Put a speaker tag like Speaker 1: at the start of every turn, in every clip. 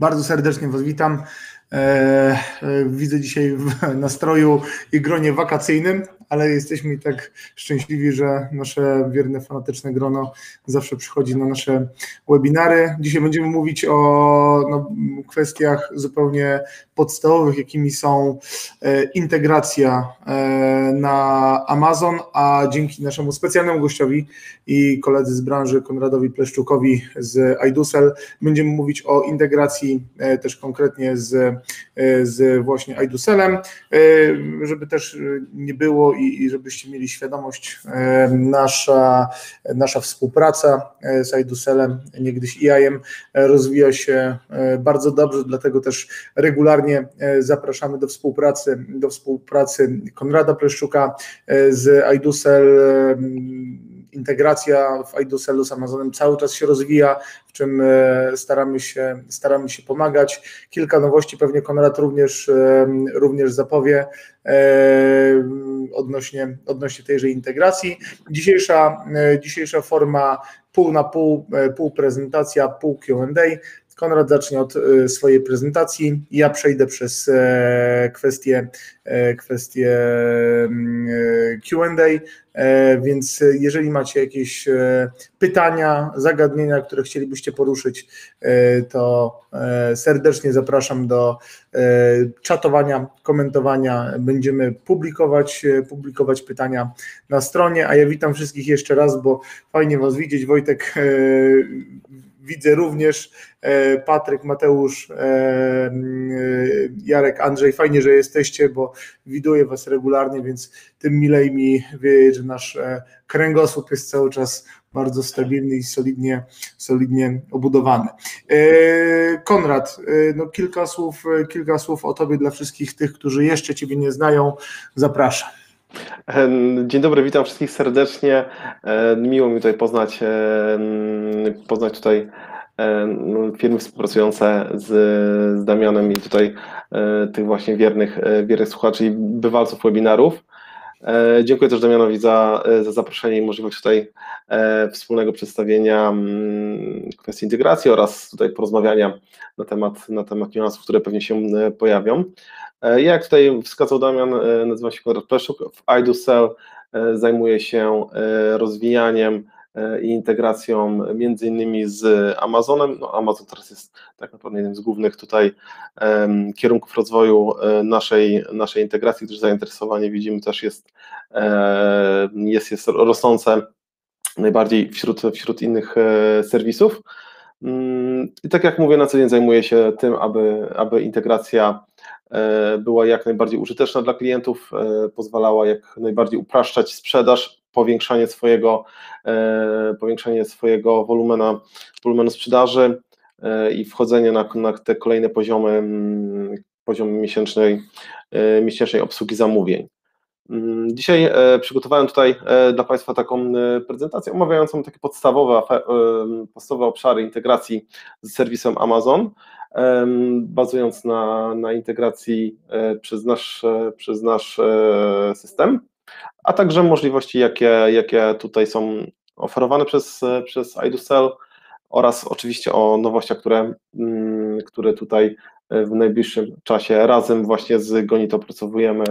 Speaker 1: Bardzo serdecznie Was witam. E, e, widzę dzisiaj w nastroju i gronie wakacyjnym, ale jesteśmy tak szczęśliwi, że nasze wierne, fanatyczne grono zawsze przychodzi na nasze webinary. Dzisiaj będziemy mówić o no, kwestiach zupełnie podstawowych, jakimi są e, integracja na Amazon, a dzięki naszemu specjalnemu gościowi i koledzy z branży Konradowi Pleszczukowi z iDusel będziemy mówić o integracji też konkretnie z E, z właśnie iDuselem, e, żeby też nie było i, i żebyście mieli świadomość, e, nasza, nasza współpraca z iDuselem, niegdyś EIM rozwija się bardzo dobrze, dlatego też regularnie zapraszamy do współpracy, do współpracy Konrada Pleszczuka z iDusel integracja w iDoselu z Amazonem cały czas się rozwija, w czym e, staramy się, staramy się pomagać. Kilka nowości pewnie Konrad również, e, również zapowie e, odnośnie, odnośnie tejże integracji. Dzisiejsza, dzisiejsza forma pół na pół, pół prezentacja, pół Q&A. Konrad zacznie od swojej prezentacji. Ja przejdę przez kwestie, kwestie mm, QA, więc jeżeli macie jakieś pytania, zagadnienia, które chcielibyście poruszyć, to serdecznie zapraszam do czatowania, komentowania. Będziemy publikować, publikować pytania na stronie, a ja witam wszystkich jeszcze raz, bo fajnie Was widzieć. Wojtek widzę również e, Patryk, Mateusz, e, e, Jarek, Andrzej, fajnie, że jesteście, bo widuję Was regularnie, więc tym milej mi wiedzieć, że nasz kręgosłup jest cały czas bardzo stabilny i solidnie, solidnie obudowany. Konrad, no kilka słów, kilka słów o Tobie dla wszystkich tych, którzy jeszcze Ciebie nie znają. Zapraszam.
Speaker 2: Dzień dobry, witam wszystkich serdecznie. Miło mi tutaj poznać, poznać tutaj firmy współpracujące z, z Damianem i tutaj e, tych właśnie wiernych, e, wiernych słuchaczy i bywalców webinarów. E, dziękuję też Damianowi za, za zaproszenie i możliwość tutaj wspólnego przedstawienia kwestii integracji oraz tutaj porozmawiania na temat, na temat niuansów, które pewnie się pojawią. Ja, jak tutaj wskazał Damian, nazywam się Konrad Pleszuk, w iDoSell zajmuję się rozwijaniem E, i integracją między innymi z Amazonem. No, Amazon teraz jest tak naprawdę jednym z głównych tutaj um, kierunków rozwoju e, naszej, naszej integracji, gdyż zainteresowanie widzimy też jest, e, jest, jest rosnące najbardziej wśród, wśród innych serwisów. Mm, I tak jak mówię, na co dzień zajmuję się tym, aby, aby integracja była jak najbardziej użyteczna dla klientów, pozwalała jak najbardziej upraszczać sprzedaż, powiększanie swojego, e, powiększanie swojego wolumena, wolumenu sprzedaży e, i wchodzenie na, na te kolejne poziomy, mm, poziomy miesięcznej, e, miesięcznej obsługi zamówień. Mm, dzisiaj przygotowałem tutaj dla Państwa taką prezentację omawiającą takie podstawowe, podstawowe obszary integracji z serwisem Amazon, bazując na, na integracji przez nasz, przez nasz system a także możliwości, jakie, jakie tutaj są oferowane przez, przez iDoSell oraz oczywiście o nowościach, które, mm, które tutaj w najbliższym czasie razem właśnie z Gonito opracowujemy,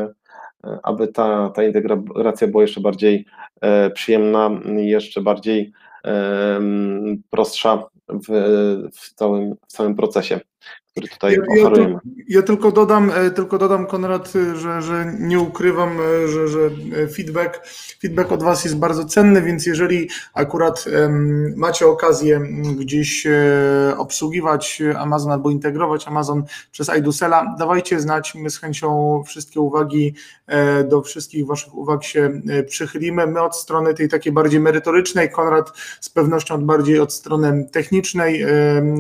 Speaker 2: aby ta, ta integracja była jeszcze bardziej e, przyjemna, jeszcze bardziej prostsza w, w, całym, w całym procesie który tutaj ja. Ja,
Speaker 1: ja, tylko dodam, e, tylko dodam Konrad, że, że nie ukrywam, e, że, że feedback, feedback od Was jest bardzo cenny, więc jeżeli akurat um, macie okazję gdzieś e, obsługiwać Amazon albo integrować Amazon przez iDusela, dawajcie znać, my z chęcią wszystkie uwagi, do wszystkich Waszych uwag się przychylimy. My od strony tej takiej bardziej merytorycznej, Konrad z pewnością bardziej od strony technicznej,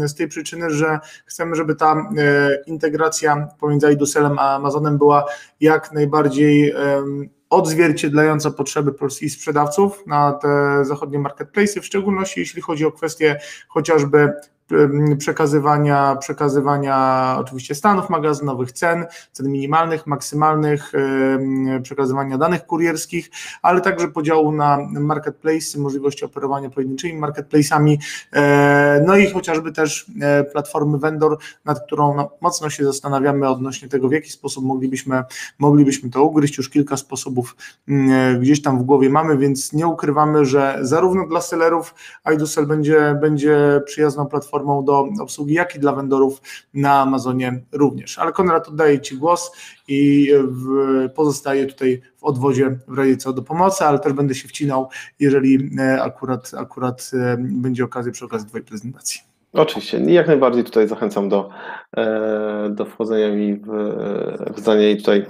Speaker 1: z tej przyczyny, że chcemy, żeby ta ta e, integracja pomiędzy iDuselem a Amazonem była jak najbardziej odzwierciedlająca potrzeby polskich sprzedawców na te zachodnie marketplace, w szczególności jeśli chodzi o kwestie chociażby przekazywania, przekazywania oczywiście stanów magazynowych, cen, cen minimalnych, maksymalnych, przekazywania danych kurierskich, ale także podziału na marketplace, możliwości operowania pojedynczymi marketplace'ami, e, no i chociażby też e, platformy vendor, nad którą no, mocno się zastanawiamy odnośnie tego, w jaki sposób moglibyśmy, moglibyśmy to ugryźć. Już kilka sposobów e, gdzieś tam w głowie mamy, więc nie ukrywamy, że zarówno dla sellerów iDosel będzie, będzie przyjazną platformą do obsługi, jak i dla vendorów na Amazonie również. Ale Konrad, oddaję Ci głos i pozostaję tutaj w odwodzie w razie co do pomocy, ale też będę się wcinał, jeżeli e, akurat, akurat e, będzie okazja przy okazji Twojej prezentacji.
Speaker 2: Oczywiście, jak najbardziej tutaj zachęcam do, e, do wchodzenia mi w, w zdanie i tutaj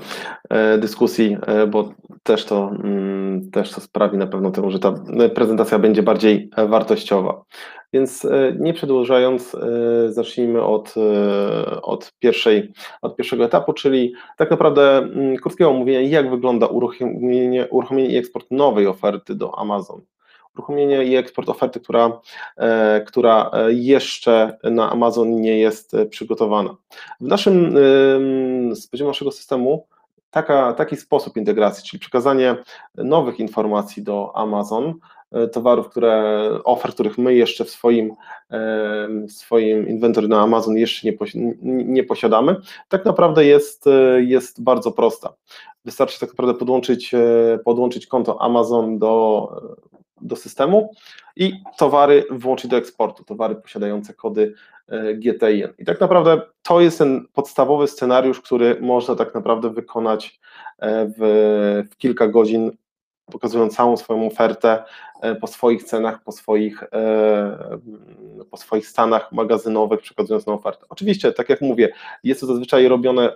Speaker 2: dyskusji, bo też to, mm, też to sprawi na pewno temu, że ta prezentacja będzie bardziej wartościowa. Więc e, nie przedłużając, e, zacznijmy od, e, od, pierwszej, od pierwszego etapu, czyli tak naprawdę mm, krótkiego omówienia, jak wygląda uruchomienie, uruchomienie i eksport nowej oferty do Amazon. Uruchomienie i eksport oferty, która, która jeszcze na Amazon nie jest przygotowana. W naszym, z poziomu naszego systemu taka, taki sposób integracji, czyli przekazanie nowych informacji do Amazon, towarów, które, ofert, których my jeszcze w swoim, e, swoim inwentory na Amazon jeszcze nie, nie posiadamy, tak naprawdę jest, e, jest bardzo prosta. Wystarczy tak naprawdę podłączyć, podłączyć konto Amazon do, do systemu i towary włączyć do eksportu, towary posiadające kody GTIN. I tak naprawdę to jest ten podstawowy scenariusz, który można tak naprawdę wykonać w, w kilka godzin pokazują całą swoją ofertę e, po swoich cenach, po swoich, e, po swoich stanach magazynowych, przekazując na ofertę. Oczywiście, tak jak mówię, jest to zazwyczaj robione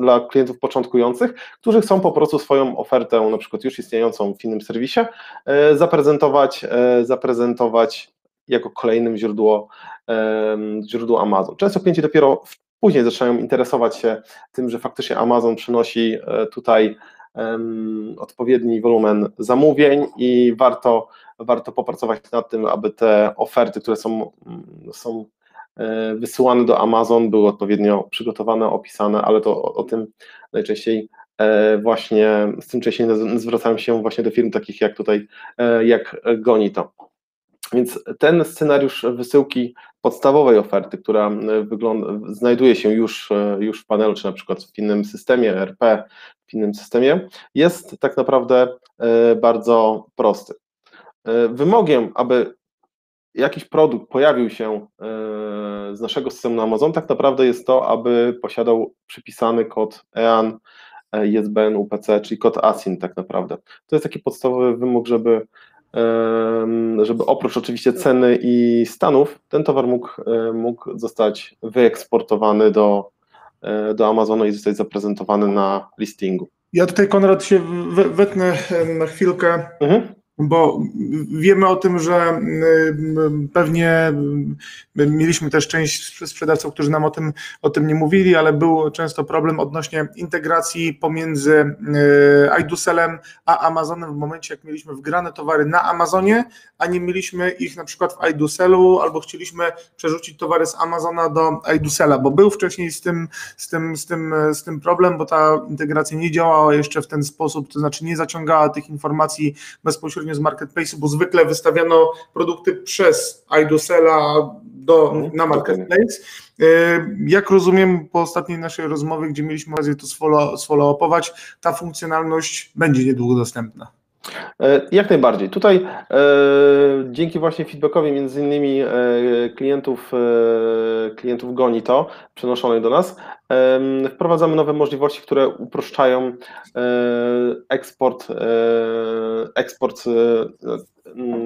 Speaker 2: dla klientów początkujących, którzy chcą po prostu swoją ofertę, na przykład już istniejącą w innym serwisie, e, zaprezentować, zaprezentować jako kolejnym źródło, źródło Amazon. Często klienci dopiero później zaczynają interesować się tym, że faktycznie Amazon przynosi tutaj odpowiedni wolumen zamówień i warto, warto popracować nad tym, aby te oferty, które są, mm, są e, wysyłane do Amazon, były odpowiednio przygotowane, opisane, ale to o, o tym najczęściej e, właśnie, z tym częściej zwracałem się właśnie do firm takich jak tutaj, e, jak Gonito. Więc ten scenariusz wysyłki podstawowej oferty, która znajduje się już, już w panelu, czy na przykład w innym systemie RP, w innym systemie, jest tak naprawdę e, bardzo prosty. E, wymogiem, aby jakiś produkt pojawił się e, z naszego systemu na Amazon, tak naprawdę jest to, aby posiadał przypisany kod EAN, ISBN, UPC, czyli kod ASIN tak naprawdę. To jest taki podstawowy wymóg, żeby, żeby oprócz oczywiście ceny i stanów, ten towar mógł, mógł zostać wyeksportowany do, do Amazonu i zostać zaprezentowany na listingu.
Speaker 1: Ja tutaj, Konrad, się wetnę na chwilkę. Mhm bo wiemy o tym, że mm, pewnie mieliśmy też część sprzedawców, którzy nam o tym, o tym nie mówili, ale był często problem odnośnie integracji pomiędzy e, iDuselem a Amazonem w momencie, jak mieliśmy wgrane towary na Amazonie, a nie mieliśmy ich na przykład w iDuselu, albo chcieliśmy przerzucić towary z Amazona do iDusela, bo był wcześniej z tym, z tym, z tym, z tym problem, bo ta integracja nie działała jeszcze w ten sposób, to znaczy nie zaciągała tych informacji bezpośrednio bezpośrednio z marketplace'u, bo zwykle wystawiano produkty przez iDosela do, mhm, na marketplace. E, jak rozumiem po ostatniej naszej rozmowie, gdzie mieliśmy okazję to sfollow-upować, ta funkcjonalność będzie niedługo dostępna.
Speaker 2: E, jak najbardziej. Tutaj e, dzięki właśnie feedbackowi między innymi e, klientów, klientów goni to przenoszonych do nas, wprowadzamy nowe możliwości, które uproszczają eksport, eksport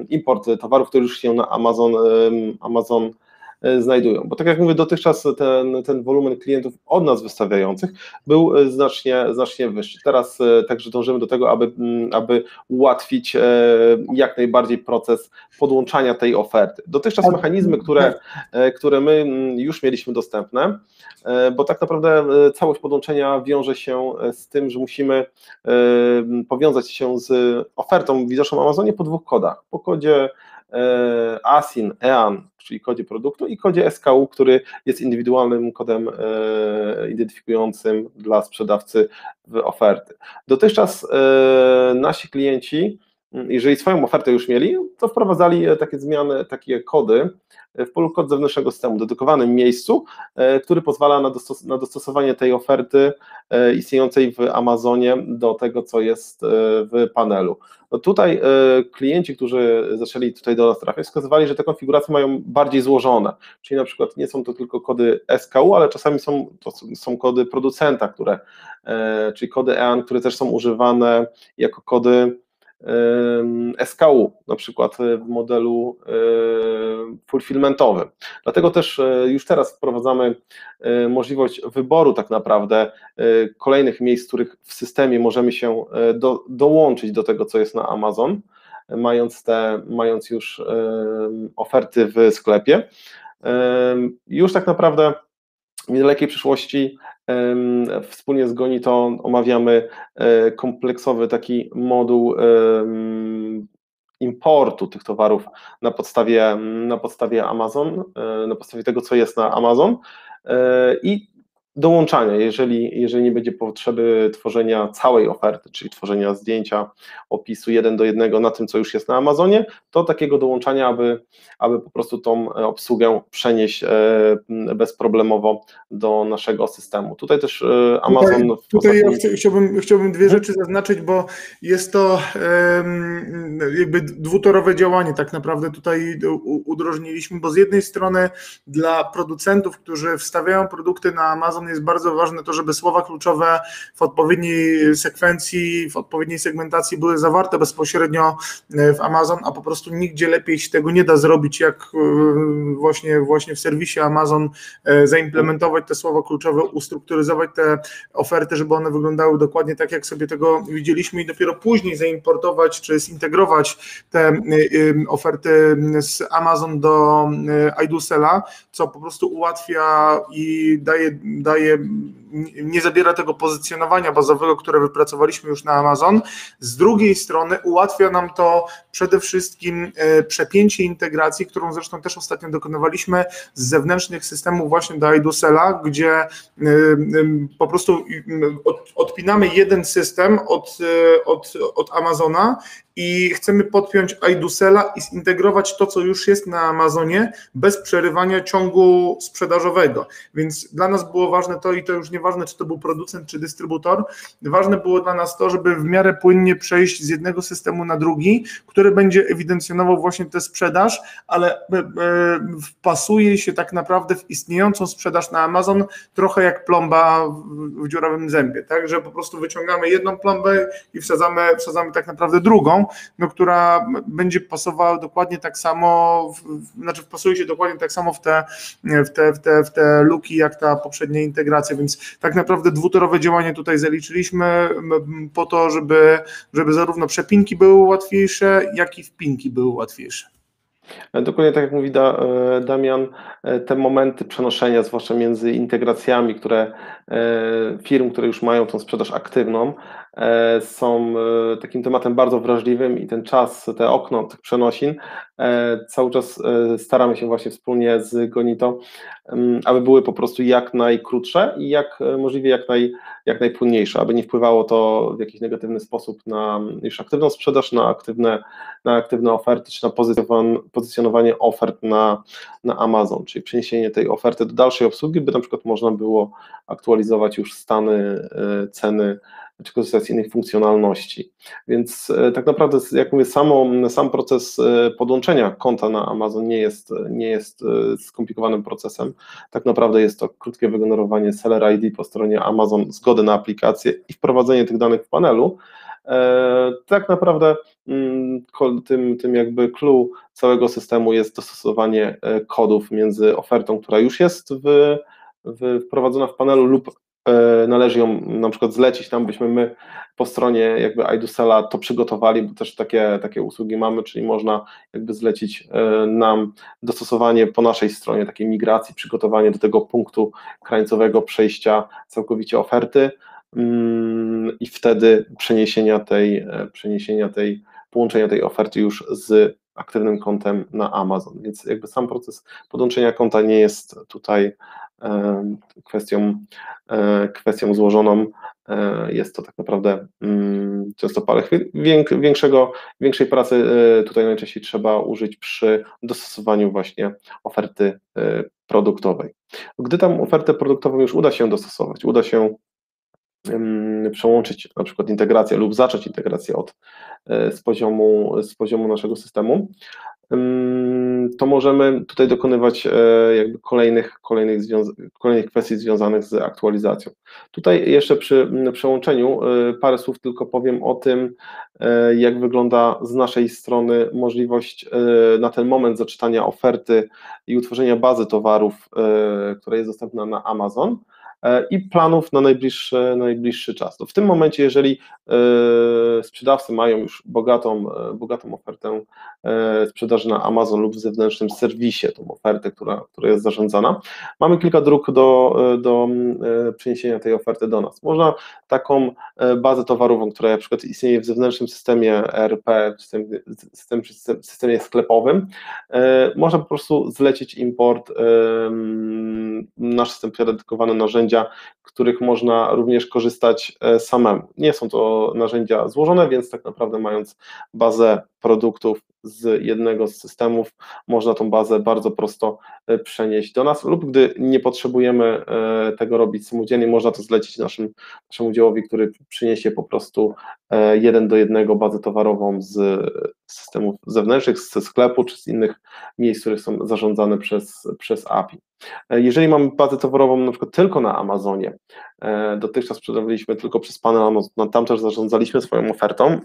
Speaker 2: import towarów, które już się na Amazon, Amazon znajdują. Bo tak jak mówię, dotychczas ten, ten wolumen klientów od nas wystawiających był e, znacznie, znacznie wyższy. Teraz e, także dążymy do tego, aby, aby ułatwić jak najbardziej proces podłączania tej oferty. Dotychczas mechanizmy, które, które my już mieliśmy dostępne, bo tak naprawdę całość podłączenia wiąże się z tym, że musimy powiązać się z ofertą widoczną w Amazonie po dwóch kodach. Po kodzie ASIN, EAN, czyli kodzie produktu i kodzie SKU, który jest indywidualnym kodem identyfikującym dla sprzedawcy oferty. Dotychczas nasi klienci jeżeli swoją ofertę już mieli, to wprowadzali takie zmiany, takie kody w polu kod zewnętrznego systemu, dedykowanym miejscu, e, który pozwala na, dostos na dostosowanie tej oferty e, istniejącej w Amazonie do tego, co jest e, w panelu. No tutaj klienci, którzy zaczęli tutaj do nas trafiać, wskazywali, że te konfiguracje mają bardziej złożone, czyli na przykład nie są to tylko kody SKU, ale czasami są, to są kody producenta, które, czyli kody EAN, które też są używane jako kody SKU, na przykład e, w modelu e, fulfillmentowym. Dlatego też e, już teraz wprowadzamy możliwość wyboru tak naprawdę kolejnych miejsc, w których w systemie możemy się do, dołączyć do tego, co jest na Amazon, mając, te, mając już oferty w sklepie. Już tak naprawdę w niedalekiej przyszłości Wspólnie z Goni to omawiamy e, kompleksowy taki moduł importu tych towarów na podstawie, na podstawie Amazon, e, na podstawie tego, co jest na Amazon. E, i dołączania, jeżeli, jeżeli nie będzie potrzeby tworzenia całej oferty, czyli tworzenia zdjęcia, opisu jeden do jednego na tym, co już jest na Amazonie, to takiego dołączania, aby, aby po prostu tą obsługę przenieść e, bezproblemowo do naszego systemu. Tutaj też e, Amazon...
Speaker 1: Tutaj, ja chciałbym, chciałbym dwie rzeczy zaznaczyć, bo jest to jakby dwutorowe działanie tak naprawdę tutaj udrożniliśmy, bo z jednej strony dla producentów, którzy wstawiają produkty na Amazon jest bardzo ważne to, żeby słowa kluczowe w odpowiedniej sekwencji, w odpowiedniej segmentacji były zawarte bezpośrednio e, w Amazon, a po prostu nigdzie lepiej się tego nie da zrobić, jak e, właśnie, właśnie w serwisie Amazon e, zaimplementować te słowa kluczowe, ustrukturyzować te oferty, żeby one wyglądały dokładnie tak, jak sobie tego widzieliśmy i dopiero później zaimportować czy zintegrować te oferty z Amazon do iDusela, co po prostu ułatwia i daje, daje daje, nie zabiera tego pozycjonowania bazowego, które wypracowaliśmy już na Amazon. Z drugiej strony ułatwia nam to przede wszystkim e, przepięcie integracji, którą zresztą też ostatnio dokonywaliśmy z zewnętrznych systemów właśnie do iDusela, gdzie e, po prostu odpinamy jeden system od, e, od, od Amazona i chcemy podpiąć iDusela i zintegrować to, co już jest na Amazonie, bez przerywania ciągu sprzedażowego. Więc dla nas było ważne to i to już nieważne, czy to był producent, czy dystrybutor, ważne było dla nas to, żeby w miarę płynnie przejść z jednego systemu na drugi, który będzie ewidencjonował właśnie tę sprzedaż, ale e, e, wpasuje się tak naprawdę w istniejącą sprzedaż na Amazon trochę jak plomba w dziurawym zębie, tak, że po prostu wyciągamy jedną plombę i wsadzamy, wsadzamy tak naprawdę drugą, no, która będzie pasowała dokładnie tak samo, w, znaczy wpasuje się dokładnie tak samo w te, w, te, w, te, w te luki, jak ta poprzednia integracja, więc tak naprawdę dwutorowe działanie tutaj zaliczyliśmy po to, żeby, żeby zarówno przepinki były łatwiejsze, jak i wpinki były łatwiejsze.
Speaker 2: Dokładnie tak jak mówi e, Damian, e, te momenty przenoszenia, zwłaszcza między integracjami, które e, firm, które już mają tą sprzedaż aktywną, są e, takim tematem bardzo wrażliwym i ten czas, te okno tych przenosin, e, cały czas staramy się właśnie wspólnie z Gonito, aby były po prostu jak najkrótsze i jak możliwie jak, naj, jak najpłynniejsze, aby nie wpływało to w jakiś negatywny sposób na już aktywną sprzedaż, na aktywne, na aktywne oferty, czy na pozycjonowanie ofert na, na Amazon, czyli przeniesienie tej oferty do dalszej obsługi, by na przykład można było aktualizować już stany, ceny innych funkcjonalności. Więc e, tak naprawdę, jak mówię, samo, sam proces e, podłączenia konta na Amazon nie jest, nie jest e, skomplikowanym procesem. Tak naprawdę jest to krótkie wygenerowanie seller ID po stronie Amazon, zgody na aplikację i wprowadzenie tych danych w panelu. Tak naprawdę mm, tym, tym jakby clue całego systemu jest dostosowanie kodów między ofertą, która już jest w, wprowadzona w panelu lub E, należy ją na przykład zlecić, tam byśmy my po stronie jakby iDusela to przygotowali, bo też takie, takie usługi mamy, czyli można jakby zlecić e, nam dostosowanie po naszej stronie takiej migracji, przygotowanie do tego punktu krańcowego przejścia całkowicie oferty mm, i wtedy przeniesienia tej, e, przeniesienia tej, połączenia tej oferty już z aktywnym kontem na Amazon. Więc jakby sam proces podłączenia konta nie jest tutaj kwestią, kwestią złożoną. Jest to tak naprawdę mm, często parę chwil. Większego, większej pracy tutaj najczęściej trzeba użyć przy dostosowaniu właśnie oferty produktowej. Gdy tam ofertę produktową już uda się dostosować, uda się przełączyć na przykład integrację lub zacząć integrację od, e, z, poziomu, z poziomu naszego systemu, to możemy tutaj dokonywać e, jakby kolejnych, kolejnych, kolejnych kwestii związanych z aktualizacją. Tutaj jeszcze przy przełączeniu e, parę słów tylko powiem o tym, jak wygląda z naszej strony możliwość na ten moment zaczytania oferty i utworzenia bazy towarów, która jest dostępna na Amazon. E, i planów na najbliższy, najbliższy czas. To w tym momencie, jeżeli e, sprzedawcy mają już bogatą, e, bogatą ofertę sprzedaży na Amazon lub w zewnętrznym serwisie, tą ofertę, która, która jest zarządzana, mamy kilka dróg do, do przeniesienia tej oferty do nas. Można taką bazę towarową, która na przykład istnieje w zewnętrznym systemie ERP, w systemie, system, systemie sklepowym, można po prostu zlecić import nasz system dedykowany narzędzia narzędzia, których można również korzystać e, samemu. Nie są to narzędzia złożone, więc tak naprawdę mając bazę produktów z jednego z systemów, można tą bazę bardzo prosto e, przenieść do nas, lub gdy nie potrzebujemy e, tego robić samodzielnie, można to zlecić naszym, naszemu działowi, który przyniesie po prostu jeden do jednego bazę towarową z systemów zewnętrznych, ze sklepu czy z innych miejsc, które są zarządzane przez, przez API. E, jeżeli mamy bazę towarową na przykład tylko na Amazonie, e, dotychczas sprzedawaliśmy tylko przez panel Amazon, tam też zarządzaliśmy swoją ofertą,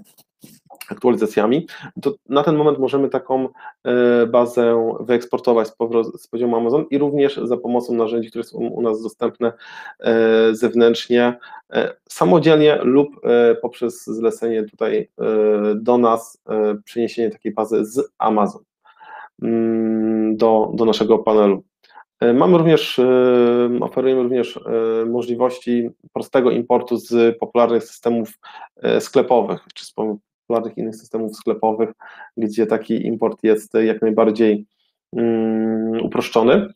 Speaker 2: aktualizacjami, to na ten moment możemy taką e, bazę wyeksportować z, poziomu Amazon i również za pomocą narzędzi, które są u nas dostępne zewnętrznie, samodzielnie lub poprzez zlecenie tutaj do nas przeniesienie takiej bazy z Amazon mm, do, do naszego panelu. E, mamy również, e, oferujemy również e, możliwości prostego importu z popularnych systemów sklepowych, czy z popularnych innych systemów sklepowych, gdzie taki import jest jak najbardziej mm, uproszczony.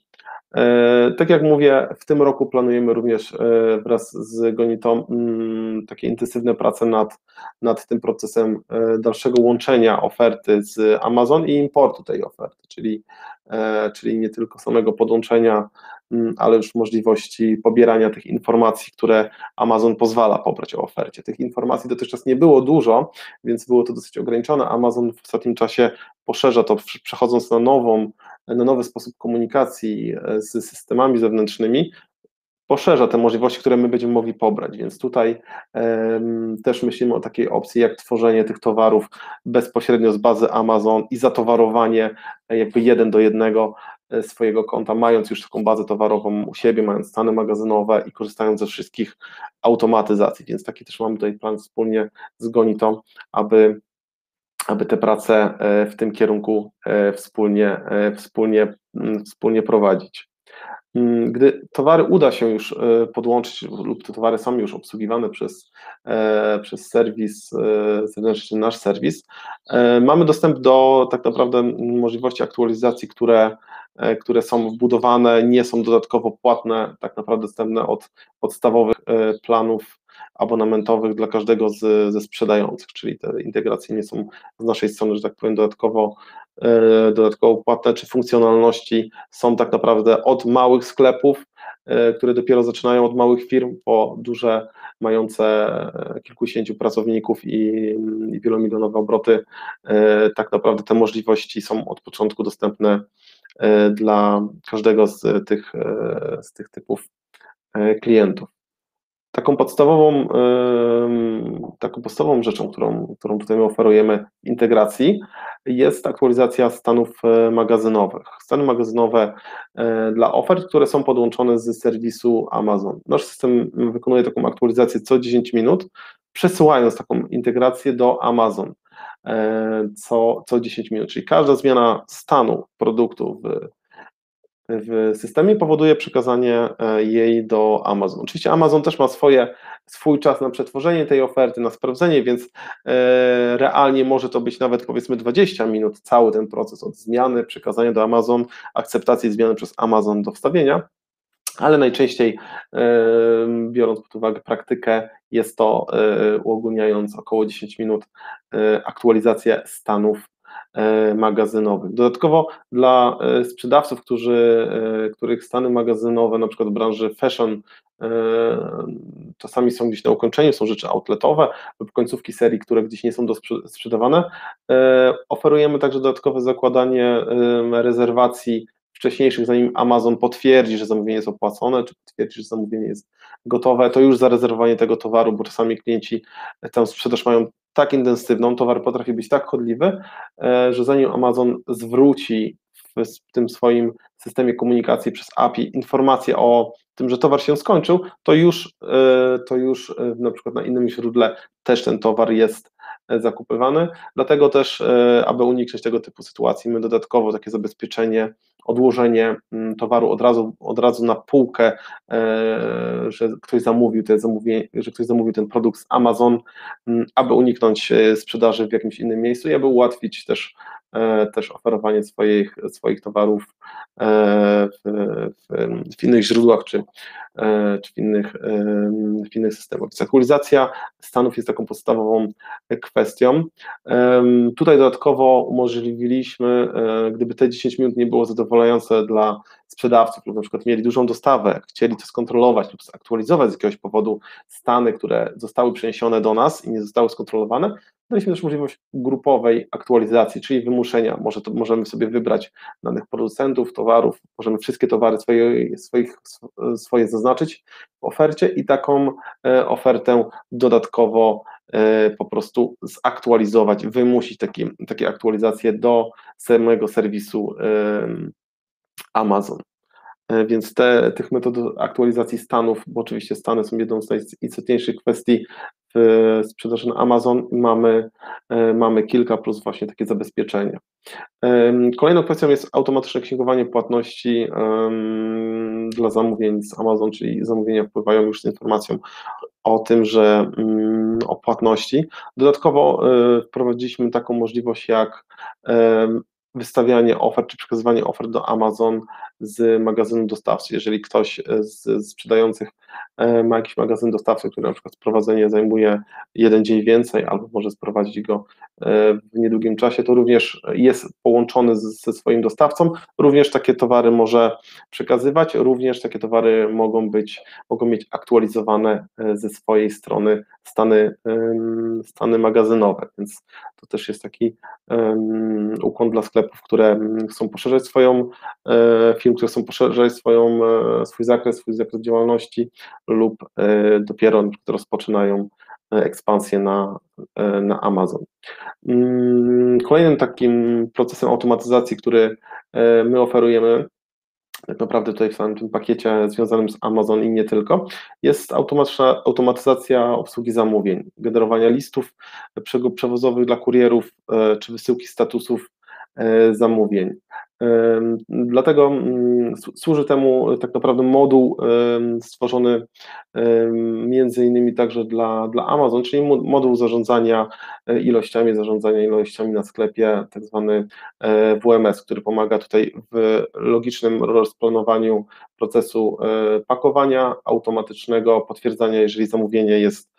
Speaker 2: Tak jak mówię, w tym roku planujemy również wraz z Gonitą mm, takie intensywne prace nad, nad tym procesem dalszego łączenia oferty z Amazon i importu tej oferty, czyli E, czyli nie tylko samego podłączenia, ale już możliwości pobierania tych informacji, które Amazon pozwala pobrać o ofercie. Tych informacji dotychczas nie było dużo, więc było to dosyć ograniczone. Amazon w ostatnim czasie poszerza to, przechodząc na nową, na nowy sposób komunikacji e, z systemami zewnętrznymi, poszerza te możliwości, które my będziemy mogli pobrać, więc tutaj um, też myślimy o takiej opcji jak tworzenie tych towarów bezpośrednio z bazy Amazon i zatowarowanie e, jakby jeden do jednego e, swojego konta, mając już taką bazę towarową u siebie, mając stany magazynowe i korzystając ze wszystkich automatyzacji, więc taki też mamy tutaj plan wspólnie z Gonitą, aby aby te prace e, w tym kierunku wspólnie, wspólnie, wspólnie prowadzić. Mm, gdy towary uda się już e, podłączyć lub te towary są już obsługiwane przez, e, przez serwis e, zewnętrzny, nasz serwis, mamy dostęp do tak naprawdę możliwości aktualizacji, które, które są wbudowane, nie są dodatkowo płatne, tak naprawdę dostępne od podstawowych planów abonamentowych dla każdego z, ze sprzedających, czyli te integracje nie są z naszej strony, że tak powiem, dodatkowo E, dodatkowo płatne czy funkcjonalności są tak naprawdę od małych sklepów, e, które dopiero zaczynają od małych firm, po duże, mające e, kilkudziesięciu pracowników i, i wielomilionowe obroty. Tak naprawdę te możliwości są od początku dostępne dla każdego z tych, z tych typów klientów. Taką podstawową, taką podstawową rzeczą, którą, którą tutaj oferujemy w integracji, jest aktualizacja stanów e, magazynowych. Stany magazynowe e, dla ofert, które są podłączone z serwisu Amazon. Nasz system wykonuje taką aktualizację co 10 minut, przesyłając taką integrację do Amazon e, co, co 10 minut, czyli każda zmiana stanu produktu w w systemie powoduje przekazanie jej do Amazon. Oczywiście Amazon też ma swoje, swój czas na przetworzenie tej oferty, na sprawdzenie, więc realnie może to być nawet powiedzmy 20 minut cały ten proces od zmiany, przekazania do Amazon, akceptacji zmiany przez Amazon do wstawienia ale najczęściej biorąc pod uwagę praktykę, jest to uogólniając około 10 minut aktualizacja stanów magazynowych. Dodatkowo dla sprzedawców, którzy, których stany magazynowe, na przykład w branży fashion, czasami są gdzieś na ukończeniu, są rzeczy outletowe lub końcówki serii, które gdzieś nie są sprzedawane, oferujemy także dodatkowe zakładanie rezerwacji wcześniejszych, zanim Amazon potwierdzi, że zamówienie jest opłacone, czy potwierdzi, że zamówienie jest gotowe, to już zarezerwowanie tego towaru, bo czasami klienci tę sprzedaż mają tak intensywną, towar potrafi być tak chodliwy, e, że zanim Amazon zwróci w tym swoim systemie komunikacji przez API informację o tym, że towar się skończył, to już, e, to już e, na przykład na innym źródle też ten towar jest zakupywany. Dlatego też, aby uniknąć tego typu sytuacji, my dodatkowo takie zabezpieczenie odłożenie mm, towaru od razu, od razu na półkę, e, że ktoś zamówił te że ktoś zamówił ten produkt z Amazon, mm, aby uniknąć e, sprzedaży w jakimś innym miejscu i aby ułatwić też, e, też oferowanie swoich, swoich towarów w, w, w innych źródłach czy, czy w, innych, w innych systemach. Więc aktualizacja stanów jest taką podstawową kwestią. Tutaj dodatkowo umożliwiliśmy, gdyby te 10 minut nie było zadowolone, dla sprzedawców, lub na przykład mieli dużą dostawę, chcieli to skontrolować lub zaktualizować z jakiegoś powodu stany, które zostały przeniesione do nas i nie zostały skontrolowane, daliśmy też możliwość grupowej aktualizacji, czyli wymuszenia. Może to, możemy sobie wybrać danych producentów, towarów, możemy wszystkie towary swoje, swoich, swoje zaznaczyć w ofercie i taką e, ofertę dodatkowo e, po prostu zaktualizować, wymusić takie, takie aktualizacje do samego serwisu Amazon. E, więc te, tych metod aktualizacji stanów, bo oczywiście stany są jedną z najistotniejszych kwestii w sprzedaży na Amazon, mamy, e, mamy kilka plus właśnie takie zabezpieczenia. Kolejną kwestią jest automatyczne księgowanie płatności dla zamówień z Amazon, czyli zamówienia wpływają już z informacją o tym, że mm, o płatności. Dodatkowo e, wprowadziliśmy taką możliwość jak wystawianie ofert czy przekazywanie ofert do Amazon z magazynu dostawcy. Jeżeli ktoś z sprzedających ma jakiś magazyn dostawcy, który na przykład sprowadzenie zajmuje jeden dzień więcej, albo może sprowadzić go e, w niedługim czasie, to również jest połączony ze swoim dostawcą, również takie towary może przekazywać, również takie towary mogą być, mogą mieć aktualizowane e, ze swojej strony stany, stany magazynowe, więc to też jest taki ukłon dla sklepów, które chcą poszerzać swoją firm, które chcą poszerzać swoją, e, swój zakres, swój zakres działalności lub e, dopiero rozpoczynają e, ekspansję na, na Amazon. Mm, kolejnym takim procesem automatyzacji, który my oferujemy, tak naprawdę tutaj w samym tym pakiecie związanym z Amazon i nie tylko, jest automatyzacja obsługi zamówień, generowania listów przewozowych dla kurierów, czy wysyłki statusów zamówień. Dlatego mm, służy temu tak naprawdę moduł stworzony między innymi także dla, dla Amazon, czyli moduł zarządzania e, ilościami, zarządzania ilościami na sklepie, tak zwany e, WMS, który pomaga tutaj w logicznym rozplanowaniu procesu e, pakowania automatycznego, potwierdzania, jeżeli zamówienie jest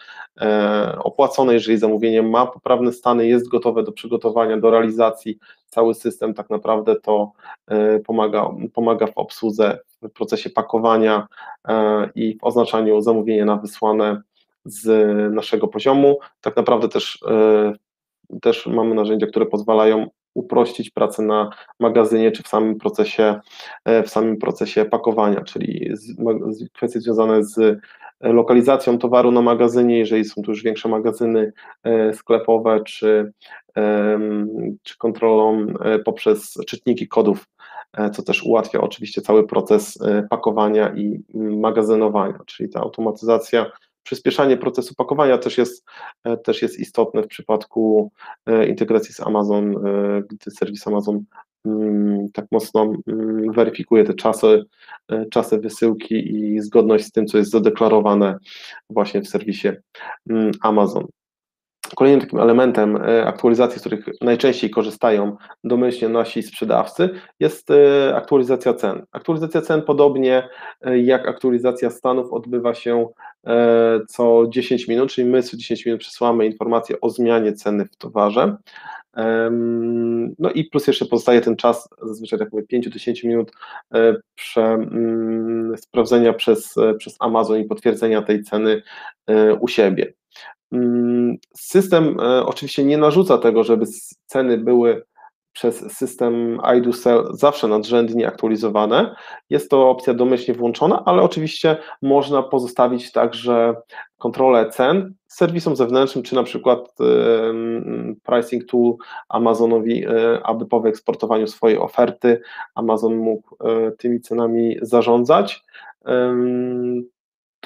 Speaker 2: opłacone, jeżeli zamówienie ma poprawne stany, jest gotowe do przygotowania, do realizacji, cały system tak naprawdę to pomaga, pomaga w obsłudze, w procesie pakowania i w oznaczaniu zamówienia na wysłane z naszego poziomu. Tak naprawdę też, e, też mamy narzędzia, które pozwalają uprościć pracę na magazynie, czy w samym procesie, e, w samym procesie pakowania, czyli kwestie związane z lokalizacją towaru na magazynie, jeżeli są to już większe magazyny e, sklepowe, czy, czy kontrolą poprzez czytniki kodów E, co też ułatwia oczywiście cały proces e, pakowania i magazynowania, czyli ta automatyzacja, przyspieszanie procesu pakowania też jest, e, też jest istotne w przypadku integracji z Amazon, gdy serwis Amazon mm, tak mocno mm, weryfikuje te czasy, e, czasy wysyłki i zgodność z tym, co jest zadeklarowane właśnie w serwisie mm, Amazon. Kolejnym takim elementem e, aktualizacji, z których najczęściej korzystają domyślnie nasi sprzedawcy, jest e, aktualizacja cen. Aktualizacja cen, podobnie jak aktualizacja stanów, odbywa się co 10 minut, czyli my co 10 minut przesyłamy informację o zmianie ceny w towarze. No i plus jeszcze pozostaje ten czas, zazwyczaj tak mówię, 5-10 minut prze, mm, sprawdzenia przez, przez Amazon i potwierdzenia tej ceny u siebie. Mm, system e, oczywiście nie narzuca tego, żeby ceny były przez system iDoSell zawsze nadrzędnie aktualizowane. Jest to opcja domyślnie włączona, ale oczywiście można pozostawić także kontrolę cen serwisom zewnętrznym, czy na przykład pricing tool Amazonowi, e, aby po wyeksportowaniu swojej oferty Amazon mógł e, tymi cenami zarządzać.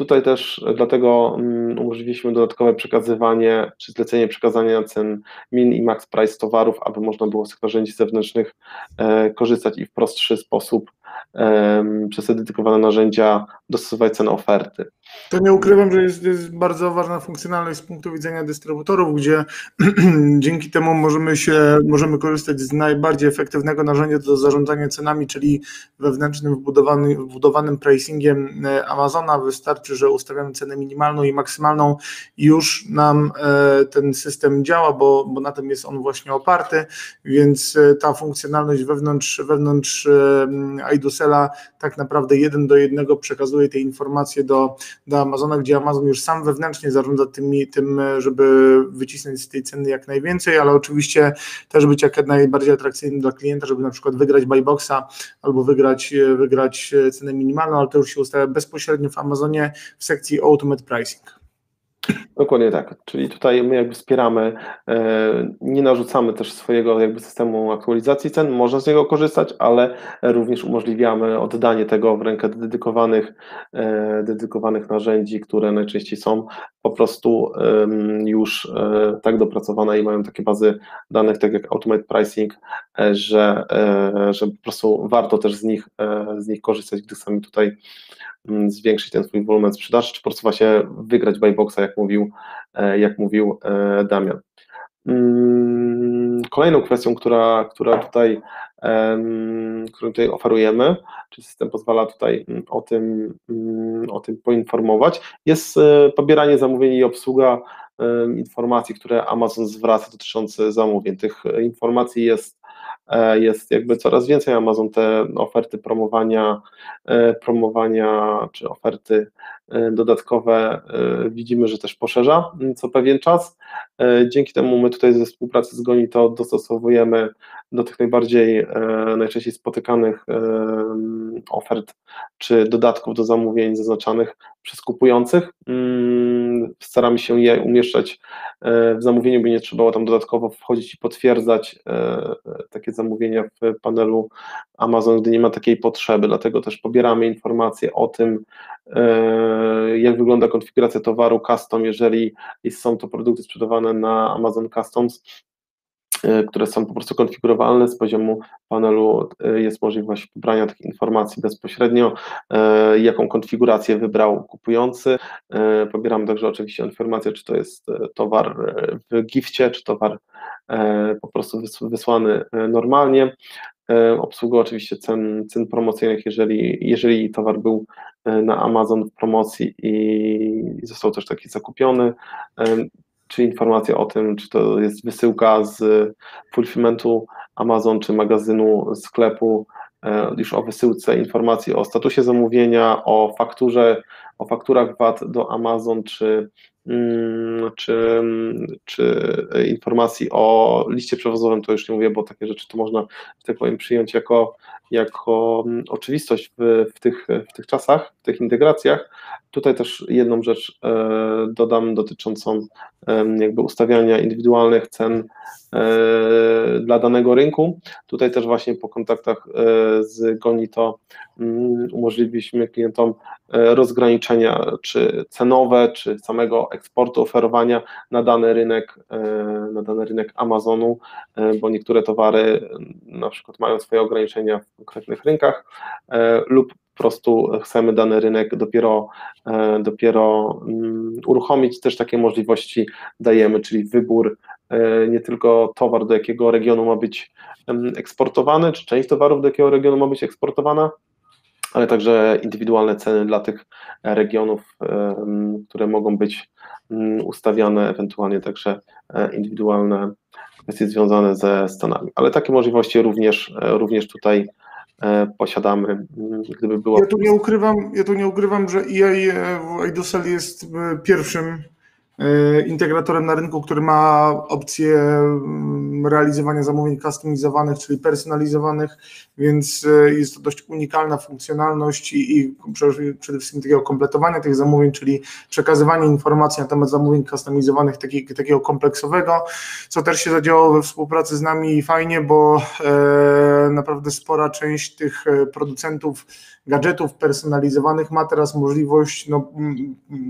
Speaker 2: Tutaj też dlatego mm, umożliwiliśmy dodatkowe przekazywanie czy zlecenie przekazania cen min i max price towarów, aby można było z tych narzędzi zewnętrznych e, korzystać i w prostszy sposób przez te dedykowane narzędzia dostosować cenę oferty.
Speaker 1: To nie ukrywam, że jest, jest bardzo ważna funkcjonalność z punktu widzenia dystrybutorów, gdzie dzięki temu możemy się, możemy korzystać z najbardziej efektywnego narzędzia do zarządzania cenami, czyli wewnętrznym wbudowanym, wbudowanym pricingiem e, Amazona. Wystarczy, że ustawiamy cenę minimalną i maksymalną już nam e, ten system działa, bo, bo na tym jest on właśnie oparty, więc e, ta funkcjonalność wewnątrz, wewnątrz iDusela tak naprawdę jeden do jednego przekazuje te informacje do do Amazona, gdzie Amazon już sam wewnętrznie zarządza tym, tym, żeby wycisnąć z tej ceny jak najwięcej, ale oczywiście też być jak najbardziej atrakcyjny dla klienta, żeby na przykład wygrać buyboxa albo wygrać, wygrać cenę minimalną, ale to już się ustawia bezpośrednio w Amazonie w sekcji Automate Pricing.
Speaker 2: Dokładnie tak, czyli tutaj my jakby wspieramy, e, nie narzucamy też swojego jakby systemu aktualizacji cen, można z niego korzystać, ale również umożliwiamy oddanie tego w rękę dedykowanych, e, dedykowanych narzędzi, które najczęściej są po prostu już e, tak dopracowane i mają takie bazy danych, tak jak Automate Pricing, że, że po prostu warto też z nich, z nich korzystać, gdy sami tutaj zwiększyć ten swój wolumen sprzedaży, czy po prostu właśnie wygrać buyboxa, jak mówił, e, jak mówił e, Damian. Mm, kolejną kwestią, która, która tutaj, którą tutaj oferujemy, czy system pozwala tutaj mm, o tym, o tym poinformować, jest e, pobieranie zamówień i obsługa informacji, które Amazon zwraca dotyczące zamówień. Tych informacji jest jest jakby coraz więcej. Amazon te oferty promowania, e, promowania czy oferty e, dodatkowe widzimy, że też poszerza co pewien czas. Dzięki temu my tutaj ze współpracy z Goni to dostosowujemy do tych najbardziej, najczęściej spotykanych ofert czy dodatków do zamówień zaznaczanych przez kupujących. Staramy się je umieszczać w zamówieniu, by nie trzeba tam dodatkowo wchodzić i potwierdzać takie zamówienia w panelu Amazon, gdy nie ma takiej potrzeby, dlatego też pobieramy informacje o tym, e, jak wygląda konfiguracja towaru custom, jeżeli są to produkty sprzedawane na Amazon Customs, e, które są po prostu konfigurowalne z poziomu panelu e, jest możliwość pobrania tych informacji bezpośrednio, jaką konfigurację wybrał kupujący. Pobieramy także oczywiście informację, czy to jest towar w gifcie, czy towar po prostu wysłany normalnie. Obsługa oczywiście cen, cen promocyjnych, jeżeli, jeżeli towar był na Amazon w promocji i został też taki zakupiony, czy informacja o tym, czy to jest wysyłka z fulfillmentu Amazon, czy magazynu sklepu, już o wysyłce informacji o statusie zamówienia, o fakturze, o fakturach VAT do Amazon, czy czy, czy informacji o liście przewozowym, to już nie mówię, bo takie rzeczy to można, że tak powiem, przyjąć jako, jako mm, oczywistość w, w, tych, w tych czasach, w tych integracjach. Tutaj też jedną rzecz e, dodam dotyczącą jakby ustawiania indywidualnych cen e, dla danego rynku. Tutaj też właśnie po kontaktach e, z Gonito mm, umożliwiliśmy klientom e, rozgraniczenia czy cenowe, czy samego eksportu, oferowania na dany rynek, e, na dany rynek Amazonu, bo niektóre towary na przykład mają swoje ograniczenia w konkretnych rynkach lub po prostu chcemy dany rynek dopiero, dopiero mm, uruchomić, też takie możliwości dajemy, czyli wybór nie tylko towar, do jakiego regionu ma być eksportowany, czy część towarów do jakiego regionu ma być eksportowana, ale także indywidualne ceny dla tych regionów, które mogą być mm, ustawiane, ewentualnie także e, indywidualne kwestie związane ze Stanami. Ale takie możliwości również, e, również tutaj e, posiadamy, mm, gdyby było.
Speaker 1: Ja tu nie ukrywam, ja tu nie ukrywam, że EA w Idusel jest pierwszym integratorem na rynku, który ma opcję mm, realizowania zamówień customizowanych, czyli personalizowanych, więc e, jest to dość unikalna funkcjonalność i, i przede wszystkim takiego kompletowania tych zamówień, czyli przekazywanie informacji na temat zamówień customizowanych takiego, takiego kompleksowego, co też się zadziało we współpracy z nami fajnie, bo e, naprawdę spora część tych e, producentów gadżetów personalizowanych ma teraz możliwość no,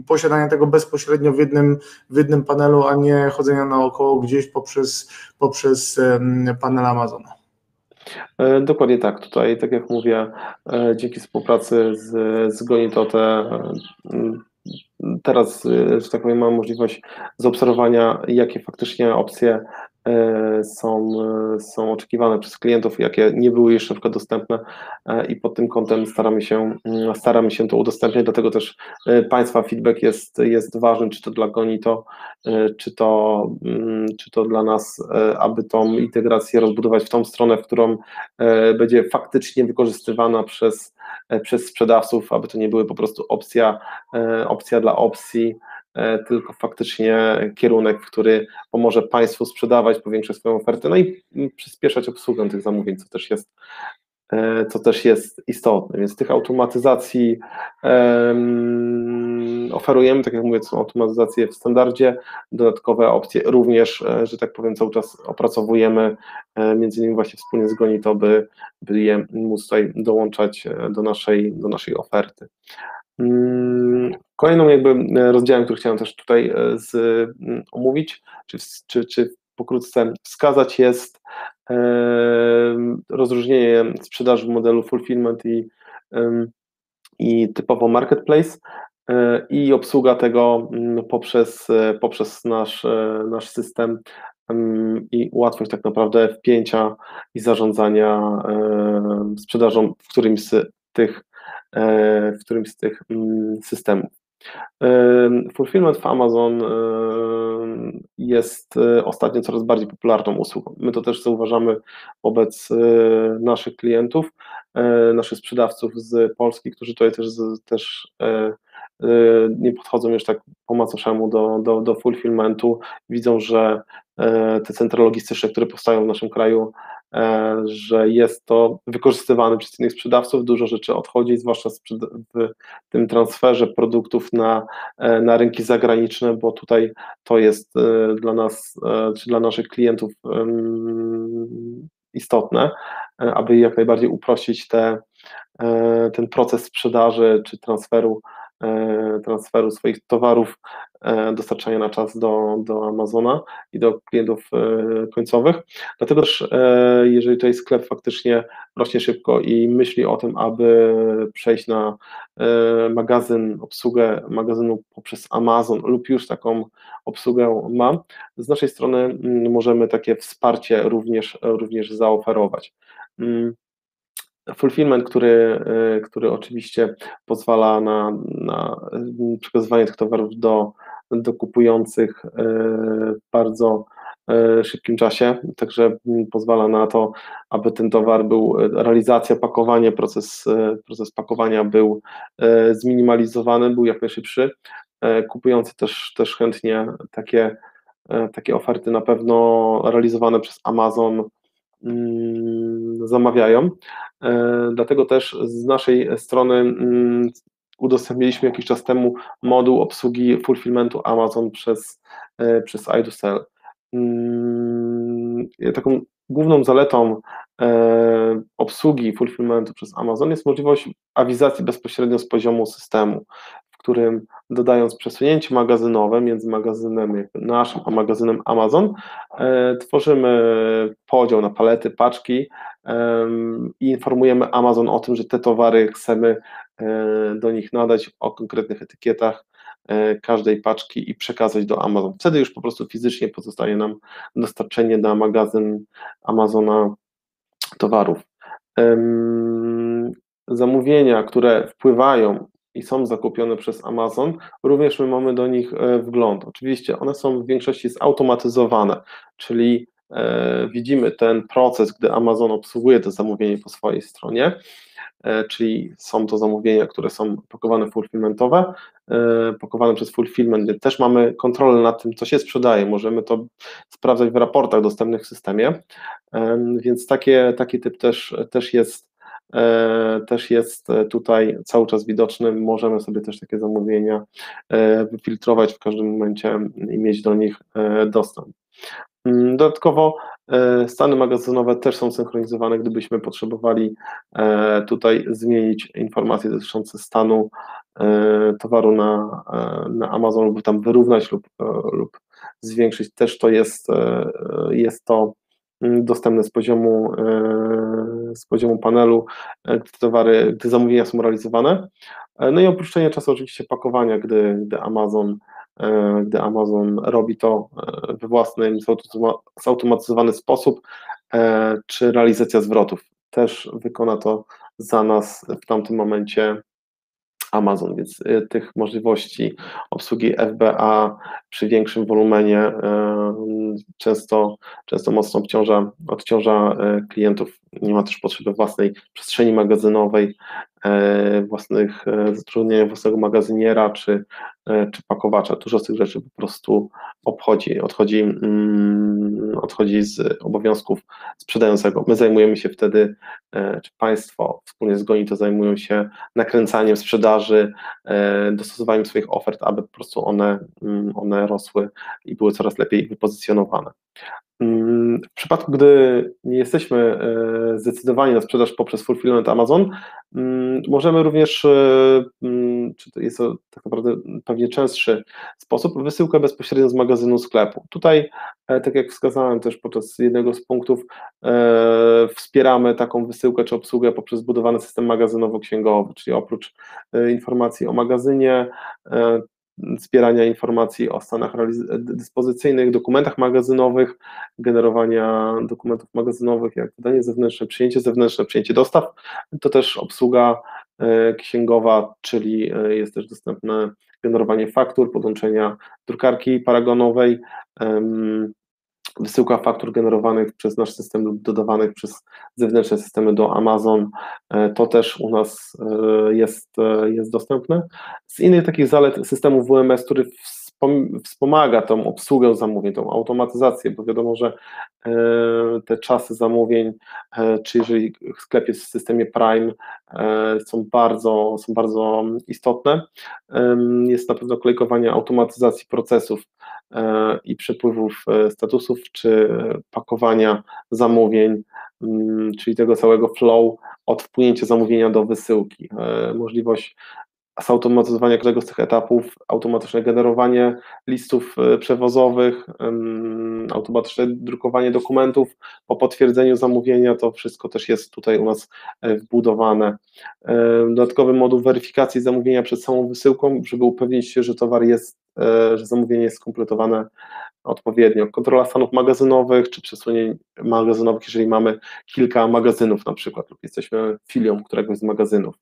Speaker 1: posiadania tego bezpośrednio w jednym, w jednym panelu, a nie chodzenia naokoło gdzieś poprzez, poprzez panel Amazona.
Speaker 2: E, dokładnie tak. Tutaj, tak jak mówię, e, dzięki współpracy z, z Gonitote teraz, że tak powiem, mam możliwość zaobserwowania, jakie faktycznie opcje E, są, e, są oczekiwane przez klientów, jakie nie były jeszcze na dostępne e, i pod tym kątem staramy się, mm, staramy się to udostępniać, dlatego też Państwa feedback jest, jest ważny, czy to dla Gonito, czy to, mm, czy to dla nas, aby tą integrację rozbudować w tą stronę, w którą będzie faktycznie wykorzystywana przez, przez sprzedawców, aby to nie były po prostu opcja, opcja dla opcji, E, tylko faktycznie kierunek, który pomoże Państwu sprzedawać, powiększać swoją ofertę, no i przyspieszać obsługę tych zamówień, co też jest, e, co też jest istotne. Więc tych automatyzacji um, oferujemy, tak jak mówię, są automatyzacje w standardzie, dodatkowe opcje również, e, że tak powiem, cały czas opracowujemy, między innymi właśnie wspólnie z Gonito, by, by je móc tutaj dołączać do naszej, do naszej oferty. Mm, kolejną jakby e, rozdziałem, który chciałem też tutaj e, z, omówić, czy, czy, czy pokrótce wskazać jest e, rozróżnienie sprzedaży w modelu fulfillment i, i typowo marketplace i obsługa tego poprzez, poprzez nasz, nasz system i łatwość tak naprawdę wpięcia i zarządzania sprzedażą w którymś z tych w którymś z tych mm, systemów. Fulfillment w Amazon jest e, ostatnio coraz bardziej popularną usługą. My to też zauważamy wobec e, naszych klientów, naszych sprzedawców z Polski, którzy tutaj też, też nie podchodzą już tak po macoszemu do, do, do fulfillmentu, widzą, że te centra logistyczne, które powstają w naszym kraju, E, że jest to wykorzystywane przez innych sprzedawców, dużo rzeczy odchodzi, zwłaszcza w tym transferze produktów na, e, na rynki zagraniczne, bo tutaj to jest e, dla nas, czy dla naszych klientów istotne, aby jak najbardziej uprościć te, ten proces sprzedaży czy transferu E, transferu swoich towarów, e, dostarczania na czas do, do Amazona i do klientów e, końcowych. Dlatego też, jeżeli tutaj sklep faktycznie rośnie szybko i myśli o tym, aby przejść na magazyn, obsługę magazynu poprzez Amazon lub już taką obsługę ma, z naszej strony mm, możemy takie wsparcie również, również zaoferować. Mm, fulfillment, który, y, który oczywiście pozwala na, na przekazywanie tych towarów do, do kupujących y, w bardzo y, szybkim czasie, także pozwala na to, aby ten towar był, realizacja, pakowanie, proces, proces pakowania był zminimalizowany, był jak najszybszy. Kupujący też, też chętnie takie, takie oferty na pewno realizowane przez Amazon Mm, zamawiają. E, dlatego też z naszej strony mm, udostępniliśmy jakiś czas temu moduł obsługi fulfillmentu Amazon przez, e, przez iDoSell. Mm, taką główną zaletą obsługi fulfillmentu przez Amazon jest możliwość awizacji bezpośrednio z poziomu systemu, którym dodając przesunięcie magazynowe między magazynem naszym a magazynem Amazon, tworzymy podział na palety, paczki i informujemy Amazon o tym, że te towary chcemy do nich nadać o konkretnych etykietach każdej paczki i przekazać do Amazon. Wtedy już po prostu fizycznie pozostaje nam dostarczenie na magazyn Amazona towarów. Zamówienia, które wpływają i są zakupione przez Amazon, również my mamy do nich e, wgląd. Oczywiście one są w większości zautomatyzowane, czyli e, widzimy ten proces, gdy Amazon obsługuje to zamówienie po swojej stronie, e, czyli są to zamówienia, które są pakowane fulfillmentowe, pakowane przez fulfillment, więc też mamy kontrolę nad tym, co się sprzedaje, możemy to sprawdzać w raportach dostępnych w systemie, więc takie, taki typ też, też jest też jest e, tutaj cały czas widoczny. Możemy sobie też takie zamówienia e, wyfiltrować w każdym momencie i mieć do nich dostęp. Mm, dodatkowo stany magazynowe też są synchronizowane, gdybyśmy potrzebowali tutaj zmienić informacje dotyczące stanu towaru na, na Amazon lub tam wyrównać lub, lub zwiększyć, też to jest, jest to Mm, dostępne z poziomu, e, z poziomu panelu, e, gdy towary, gdy zamówienia są realizowane. E, no i opuszczenie czasu oczywiście pakowania, gdy, gdy Amazon gdy Amazon robi to we własny, zautomatyzowany sposób, czy realizacja zwrotów. Też wykona to za nas w tamtym momencie Amazon, więc tych możliwości obsługi FBA przy większym wolumenie często, często mocno obciąża, odciąża klientów. Nie ma też potrzeby własnej przestrzeni magazynowej, własnych zatrudnienia własnego magazyniera czy, czy pakowacza. Dużo z tych rzeczy po prostu obchodzi, odchodzi, mm, odchodzi z obowiązków sprzedającego. My zajmujemy się wtedy, czy Państwo wspólnie z Goni to zajmują się nakręcaniem sprzedaży, dostosowaniem swoich ofert, aby po prostu one, mm, one rosły i były coraz lepiej wypozycjonowane. Mm, w przypadku, gdy nie jesteśmy e, zdecydowani na sprzedaż poprzez fulfillment Amazon, mm, możemy również, e, mm, czy jest to tak naprawdę pewnie częstszy sposób, wysyłkę bezpośrednio z magazynu sklepu. Tutaj, e, tak jak wskazałem też podczas jednego z punktów, wspieramy taką wysyłkę czy obsługę poprzez zbudowany system magazynowo-księgowy, czyli oprócz informacji o magazynie, zbierania informacji o stanach dyspozycyjnych, dokumentach magazynowych, generowania dokumentów magazynowych, jak wydanie zewnętrzne, przyjęcie zewnętrzne, przyjęcie dostaw, to też obsługa e, księgowa, czyli e, jest też dostępne generowanie faktur, podłączenia drukarki paragonowej, wysyłka faktur generowanych przez nasz system lub dodawanych przez zewnętrzne systemy do Amazon, e, to też u nas e, jest, e, jest dostępne. Z innych takich zalet systemu WMS, który wspomaga tą obsługę zamówień, tą automatyzację, bo wiadomo, że te czasy zamówień, czy jeżeli sklep jest w systemie Prime, są bardzo, są bardzo istotne. Jest na pewno kolejkowanie automatyzacji procesów i przepływów statusów, czy pakowania zamówień, mm, czyli tego całego flow od wpłynięcia zamówienia do wysyłki. Możliwość zautomatyzowanie każdego z tych etapów, automatyczne generowanie listów e, przewozowych, automatyczne drukowanie dokumentów po potwierdzeniu zamówienia, to wszystko też jest tutaj u nas e, wbudowane. Dodatkowy moduł weryfikacji zamówienia przed samą wysyłką, żeby upewnić się, że towar jest, e, że zamówienie jest skompletowane odpowiednio. Kontrola stanów magazynowych czy przesunięć magazynowych, jeżeli mamy kilka magazynów na przykład lub jesteśmy filią któregoś z magazynów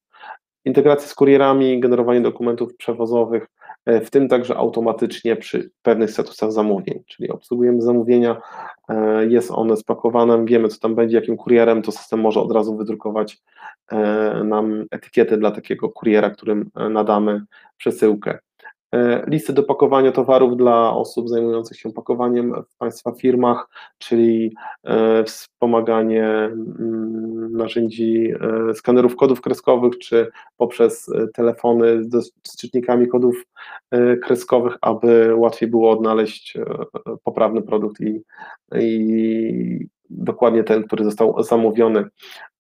Speaker 2: integracja z kurierami, generowanie dokumentów przewozowych, e, w tym także automatycznie przy pewnych statusach zamówień, czyli obsługujemy zamówienia, e, jest one spakowane, wiemy co tam będzie, jakim kurierem, to system może od razu wydrukować e, nam etykietę dla takiego kuriera, którym nadamy przesyłkę. E, listy do pakowania towarów dla osób zajmujących się pakowaniem w Państwa firmach, czyli e, wspomaganie mm, narzędzi skanerów kodów kreskowych, czy poprzez telefony z czytnikami kodów kreskowych, aby łatwiej było odnaleźć poprawny produkt i, i dokładnie ten, który został zamówiony.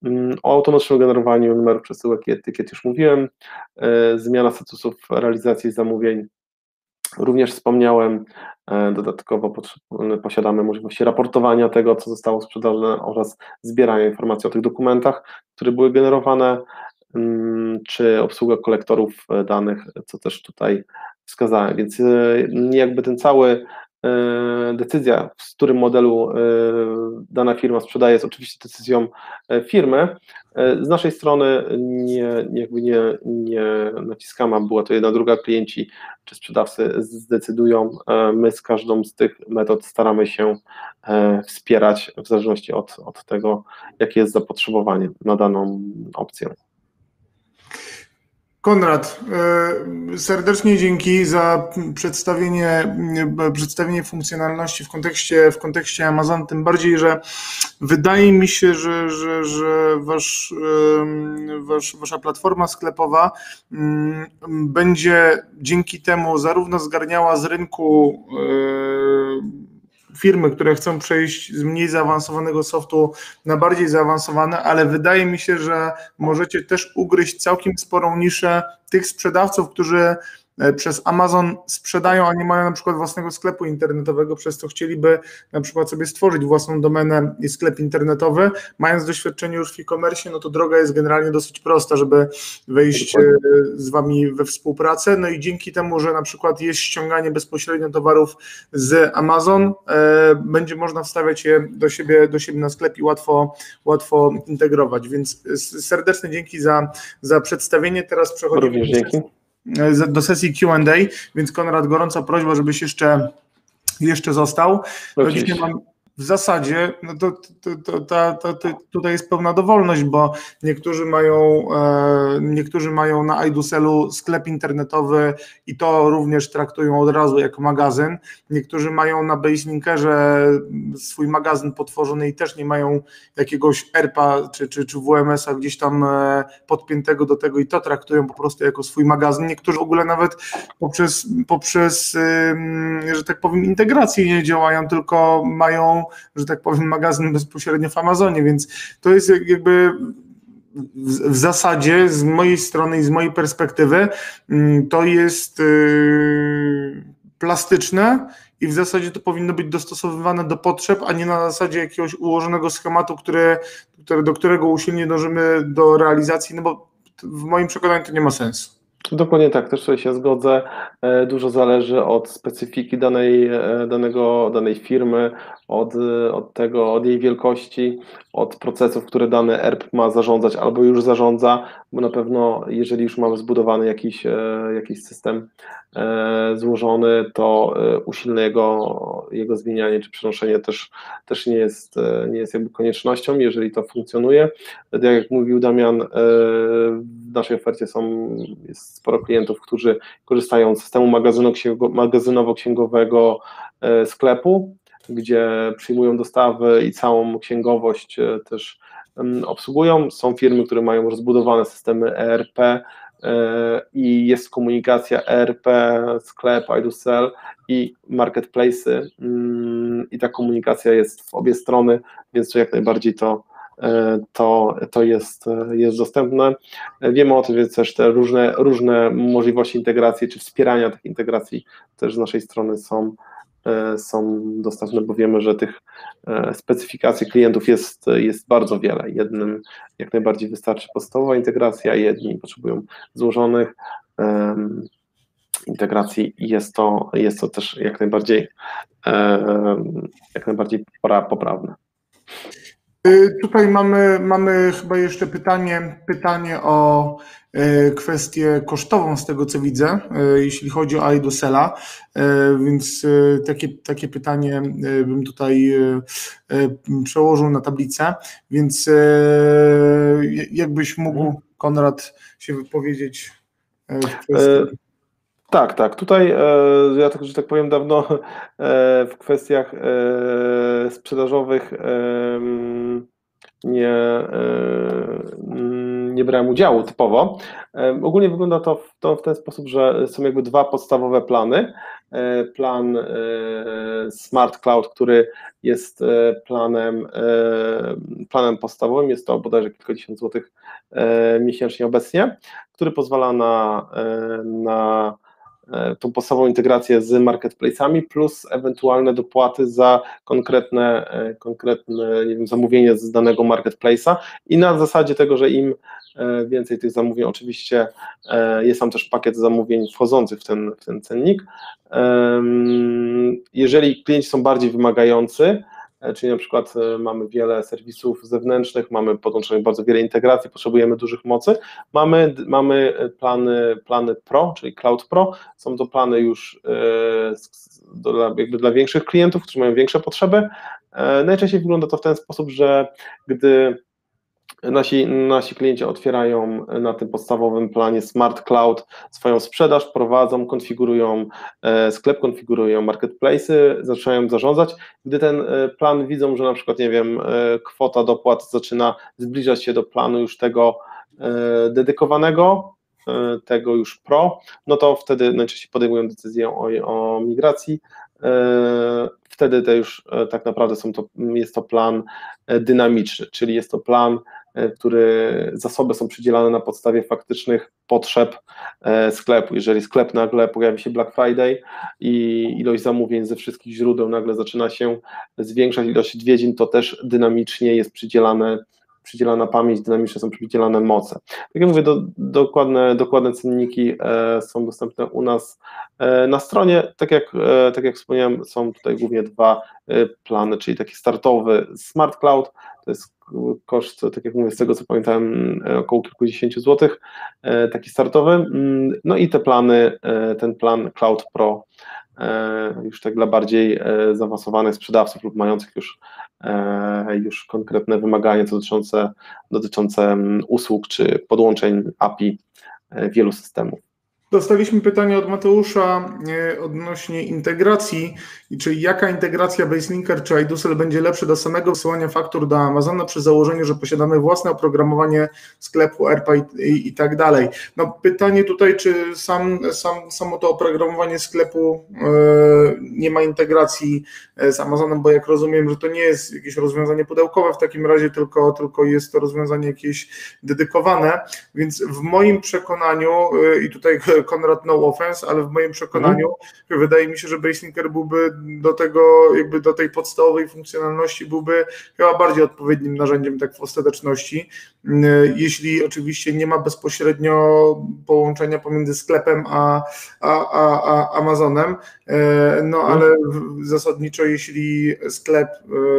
Speaker 2: Mm, o automatycznym generowaniu numerów przesyłek i etykiet już mówiłem. Zmiana statusów realizacji zamówień Również wspomniałem, e, dodatkowo posiadamy możliwości raportowania tego, co zostało sprzedane oraz zbierania informacji o tych dokumentach, które były generowane, mm, czy obsługa kolektorów e, danych, co też tutaj wskazałem. Więc e, jakby ten cały decyzja, w którym modelu e, dana firma sprzedaje, jest oczywiście decyzją e, firmy. Z naszej strony nie, jakby nie, nie naciskamy, aby była to jedna, druga, klienci czy sprzedawcy zdecydują. My z każdą z tych metod staramy się wspierać w zależności od, od tego, jakie jest zapotrzebowanie na daną opcję.
Speaker 1: Konrad, e, serdecznie dzięki za przedstawienie, przedstawienie funkcjonalności w kontekście, w kontekście Amazon, tym bardziej, że wydaje mi się, że, że, że wasz, wasz, wasza platforma sklepowa mm, będzie dzięki temu zarówno zgarniała z rynku e, firmy, które chcą przejść z mniej zaawansowanego softu na bardziej zaawansowane, ale wydaje mi się, że możecie też ugryźć całkiem sporą niszę tych sprzedawców, którzy przez Amazon sprzedają, a nie mają na przykład własnego sklepu internetowego, przez co chcieliby na przykład sobie stworzyć własną domenę i sklep internetowy. Mając doświadczenie już w e-commerce, no to droga jest generalnie dosyć prosta, żeby wejść e, z Wami we współpracę. No i dzięki temu, że na przykład jest ściąganie bezpośrednio towarów z Amazon, e, będzie można wstawiać je do siebie, do siebie na sklep i łatwo, łatwo integrować. Więc serdeczne dzięki za, za przedstawienie. Teraz przechodzimy.
Speaker 2: Również dzięki
Speaker 1: do sesji QA, więc Konrad, gorąca prośba, żebyś jeszcze, jeszcze został. No dzisiaj mam, w zasadzie no to, to, to, to, tutaj jest pełna dowolność, bo niektórzy mają, e, niektórzy mają na iDuselu sklep internetowy i to również traktują od razu jako magazyn. Niektórzy mają na Baselinkerze swój magazyn potworzony i też nie mają jakiegoś ERPA czy, czy, czy WMS-a gdzieś tam e, podpiętego do tego i to traktują po prostu jako swój magazyn. Niektórzy w ogóle nawet poprzez, poprzez że tak powiem, integrację nie działają, tylko mają że tak powiem, magazyn bezpośrednio w Amazonie, więc to jest jakby w zasadzie z mojej strony i z mojej perspektywy mm, to jest y, plastyczne i w zasadzie to powinno być dostosowywane do potrzeb, a nie na zasadzie jakiegoś ułożonego schematu, które, do którego usilnie dążymy do realizacji, no bo w moim przekonaniu to nie ma sensu.
Speaker 2: Dokładnie tak, też się zgodzę. E, dużo zależy od specyfiki danej, e, danego, danej firmy, od, od tego, od jej wielkości, od procesów, które dany ERP ma zarządzać albo już zarządza, bo na pewno jeżeli już mamy zbudowany jakiś, e, jakiś system złożony, to usilne jego, jego zmienianie czy przenoszenie też, też nie, jest, nie jest jakby koniecznością, jeżeli to funkcjonuje. Tak jak mówił Damian, w naszej ofercie są, jest sporo klientów, którzy korzystają z systemu magazynowo-księgowego e, sklepu, gdzie przyjmują dostawy i całą księgowość e, też obsługują. Są firmy, które mają rozbudowane systemy ERP e, i jest komunikacja ERP, sklep, iDoSell i marketplace mm, i ta komunikacja jest w obie strony, więc to jak najbardziej to E, to, to jest, jest dostępne. Wiemy o tym, więc też te różne, różne możliwości integracji czy wspierania tych integracji też z naszej strony są, są dostępne, bo wiemy, że tych e, specyfikacji klientów jest, jest bardzo wiele. Jednym jak najbardziej wystarczy podstawowa integracja, jedni potrzebują złożonych um, integracji i jest to, jest to też jak najbardziej, um, jak najbardziej poprawne.
Speaker 1: Y, tutaj mamy, mamy chyba jeszcze pytanie, pytanie o kwestię kosztową z tego co widzę, y, jeśli chodzi o iDosela, więc takie, takie pytanie bym tutaj przełożył na tablicę, więc jakbyś mógł mhm. Konrad się wypowiedzieć w kwestii...
Speaker 2: Tak, tak. Tutaj e, ja tak, że tak powiem dawno e, w kwestiach e, sprzedażowych nie, nie brałem udziału typowo. Ogólnie wygląda to w, to w ten sposób, że są jakby dwa podstawowe plany. Plan Smart Cloud, który jest planem, planem podstawowym, jest to bodajże kilkadziesiąt złotych miesięcznie obecnie, który pozwala na, na E, tą podstawową integrację z marketplace'ami, plus ewentualne dopłaty za konkretne, e, konkretne nie wiem, zamówienie z danego marketplace'a i na zasadzie tego, że im e, więcej tych zamówień, oczywiście jest tam też pakiet zamówień wchodzących w ten, w ten cennik. Jeżeli klienci są bardziej wymagający, E, czyli na przykład e, mamy wiele serwisów zewnętrznych, mamy podłączonych bardzo wiele integracji, potrzebujemy dużych mocy, mamy, mamy plany, plany Pro, czyli Cloud Pro, są to plany już e, jakby dla większych klientów, którzy mają większe potrzeby. Najczęściej wygląda to w ten sposób, że gdy Nasi, nasi klienci otwierają na tym podstawowym planie Smart Cloud swoją sprzedaż, prowadzą, konfigurują e, sklep, konfigurują marketplace, zaczynają zarządzać. Gdy ten e, plan widzą, że na przykład, nie wiem, e, kwota dopłat zaczyna zbliżać się do planu już tego dedykowanego, tego już pro, no to wtedy najczęściej podejmują decyzję o, o migracji. Wtedy to już tak naprawdę są to, jest to plan dynamiczny, czyli jest to plan który zasoby są przydzielane na podstawie faktycznych potrzeb e, sklepu. Jeżeli sklep nagle pojawi się Black Friday i ilość zamówień ze wszystkich źródeł nagle zaczyna się zwiększać, ilość odwiedzin, to też dynamicznie jest przydzielane przydzielana pamięć, dynamicznie są przydzielane moce. Tak jak mówię, do, dokładne, dokładne cenniki e, są dostępne u nas e, na stronie. Tak jak, e, tak jak wspomniałem, są tutaj głównie dwa e, plany, czyli taki startowy Smart Cloud, to jest koszt, tak jak mówię, z tego co pamiętałem, e, około kilkudziesięciu złotych, e, taki startowy. Mm, no i te plany, e, ten plan Cloud Pro, już tak dla bardziej zaawansowanych sprzedawców lub mających już, już konkretne wymagania dotyczące, dotyczące mm, usług czy podłączeń API wielu systemów.
Speaker 1: Dostaliśmy pytanie od Mateusza e, odnośnie integracji, czyli jaka integracja Baselinker czy iDusel będzie lepsze do samego wysyłania faktur do Amazona przy założeniu, że posiadamy własne oprogramowanie sklepu ERPA i, i, i tak dalej. No pytanie tutaj, czy sam, sam, samo to oprogramowanie sklepu e, nie ma integracji e, z Amazonem, bo jak rozumiem, że to nie jest jakieś rozwiązanie pudełkowe w takim razie, tylko, tylko jest to rozwiązanie jakieś dedykowane, więc w moim przekonaniu e, i tutaj Konrad no offense, ale w moim przekonaniu mhm. wydaje mi się, że Baselinker byłby do tego, jakby do tej podstawowej funkcjonalności byłby chyba bardziej odpowiednim narzędziem tak w ostateczności, jeśli oczywiście nie ma bezpośrednio połączenia pomiędzy sklepem a, a, a, a Amazonem, e, no mhm. ale zasadniczo jeśli sklep,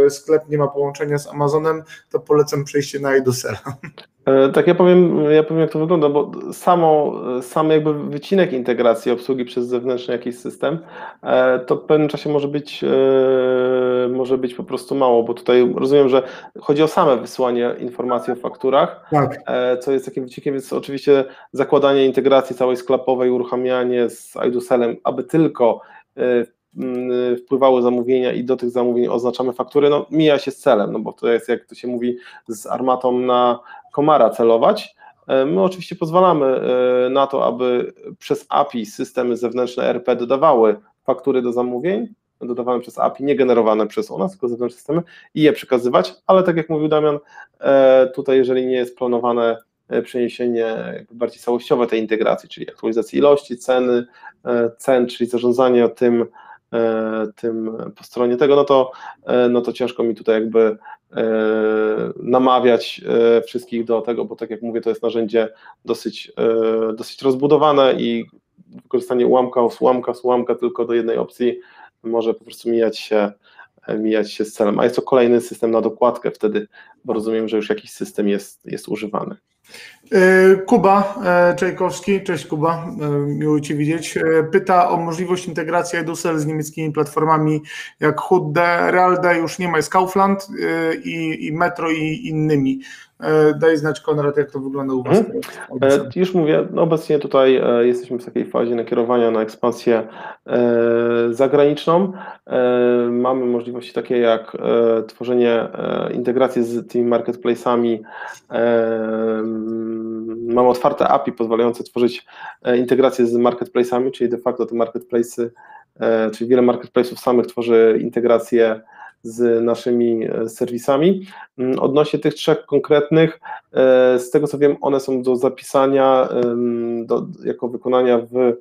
Speaker 1: e, sklep nie ma połączenia z Amazonem, to polecam przejście na iDosera.
Speaker 2: E, tak, ja powiem, ja powiem, jak to wygląda, bo samo, sam jakby wycinek integracji obsługi przez zewnętrzny jakiś system, e, to w pewnym czasie może być, e, może być po prostu mało, bo tutaj rozumiem, że chodzi o same wysłanie informacji o fakturach, tak. co jest takim wycinkiem, więc oczywiście zakładanie integracji całej sklepowej, uruchamianie z iDuselem, aby tylko wpływały zamówienia i do tych zamówień oznaczamy faktury, no mija się z celem, no bo to jest, jak to się mówi, z armatą na komara celować. E, my oczywiście pozwalamy e, na to, aby przez API systemy zewnętrzne RP dodawały faktury do zamówień, dodawane przez API, nie generowane przez nas, tylko zewnętrzne systemy i je przekazywać, ale tak jak mówił Damian, e, tutaj jeżeli nie jest planowane przeniesienie bardziej całościowe tej integracji, czyli aktualizacji ilości, ceny, cen, czyli zarządzanie tym, tym po stronie tego, no to, no to ciężko mi tutaj jakby E, namawiać e, wszystkich do tego, bo tak jak mówię, to jest narzędzie dosyć, e, dosyć rozbudowane i wykorzystanie ułamka ułamka ułamka tylko do jednej opcji może po prostu mijać się, mijać się z celem. A jest to kolejny system na dokładkę wtedy, bo rozumiem, że już jakiś system jest, jest używany.
Speaker 1: E, Kuba e, Czajkowski, cześć Kuba, e, miło Cię widzieć, pyta o możliwość integracji Edusel z niemieckimi platformami jak Hudde, Realde, już nie ma, jest Kaufland i, i Metro i innymi. Daj znać Konrad, jak to wygląda u Was
Speaker 2: hmm. teraz. Już mówię, no obecnie tutaj jesteśmy w takiej fazie nakierowania na ekspansję zagraniczną. Mamy możliwości takie jak tworzenie integracji z tymi marketplace'ami. Mamy otwarte API pozwalające tworzyć integracje z marketplace'ami, czyli de facto te marketplace'y, czyli wiele marketplace'ów samych tworzy integracje z naszymi e, serwisami. Mm, odnośnie tych trzech konkretnych, e, z tego co wiem, one są do zapisania, do, jako wykonania w e,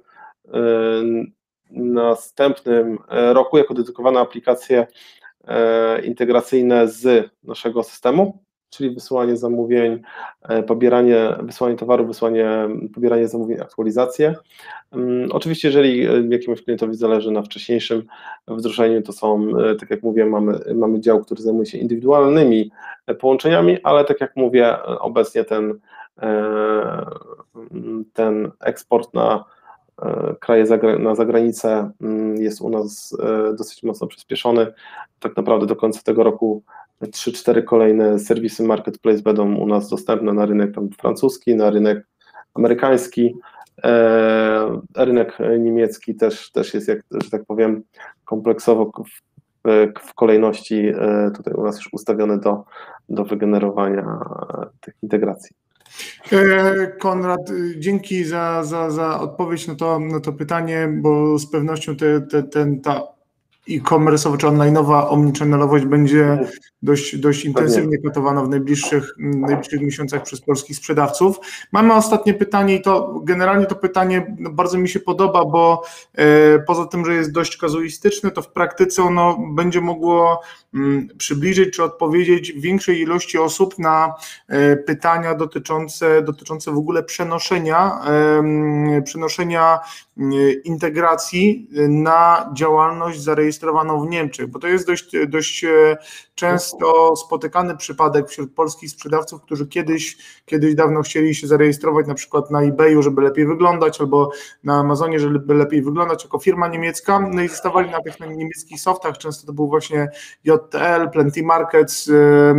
Speaker 2: następnym roku, jako dedykowane aplikacje integracyjne z naszego systemu czyli wysyłanie zamówień, e, pobieranie, wysyłanie towaru, wysłanie, pobieranie zamówień, aktualizacje. Mm, oczywiście, jeżeli e, jakiemuś klientowi zależy na wcześniejszym wdrożeniu, to są, e, tak jak mówię, mamy, mamy dział, który zajmuje się indywidualnymi połączeniami, ale tak jak mówię, obecnie ten, ten eksport na kraje na zagranicę mm, jest u nas dosyć mocno przyspieszony. Tak naprawdę do końca tego roku 3-4 kolejne serwisy marketplace będą u nas dostępne na rynek tam francuski, na rynek amerykański. E, rynek niemiecki też, też jest, jak, że tak powiem, kompleksowo w, kolejności e, tutaj u nas już ustawiony do, do wygenerowania tych integracji.
Speaker 1: E, Konrad, dzięki za, za, za odpowiedź na to, na to pytanie, bo z pewnością te, te, ten, ta e-commerce'owa czy online'owa omnichannel'owość będzie dość, dość intensywnie kotowana w najbliższych, najbliższych miesiącach przez polskich sprzedawców. Mamy ostatnie pytanie i to generalnie to pytanie bardzo mi się podoba, bo e, poza tym, że jest dość kazuistyczne, to w praktyce ono będzie mogło przybliżyć czy odpowiedzieć większej ilości osób na e, pytania dotyczące, dotyczące w ogóle przenoszenia, e, przenoszenia integracji na działalność zarejestrowaną w Niemczech, bo to jest dość, dość e, często spotykany przypadek wśród polskich sprzedawców, którzy kiedyś, kiedyś dawno chcieli się zarejestrować na przykład na eBayu, żeby lepiej wyglądać, albo na Amazonie, żeby lepiej wyglądać jako firma niemiecka, no i zostawali na tych niemieckich softach, często to był właśnie JTL, Plenty Markets e,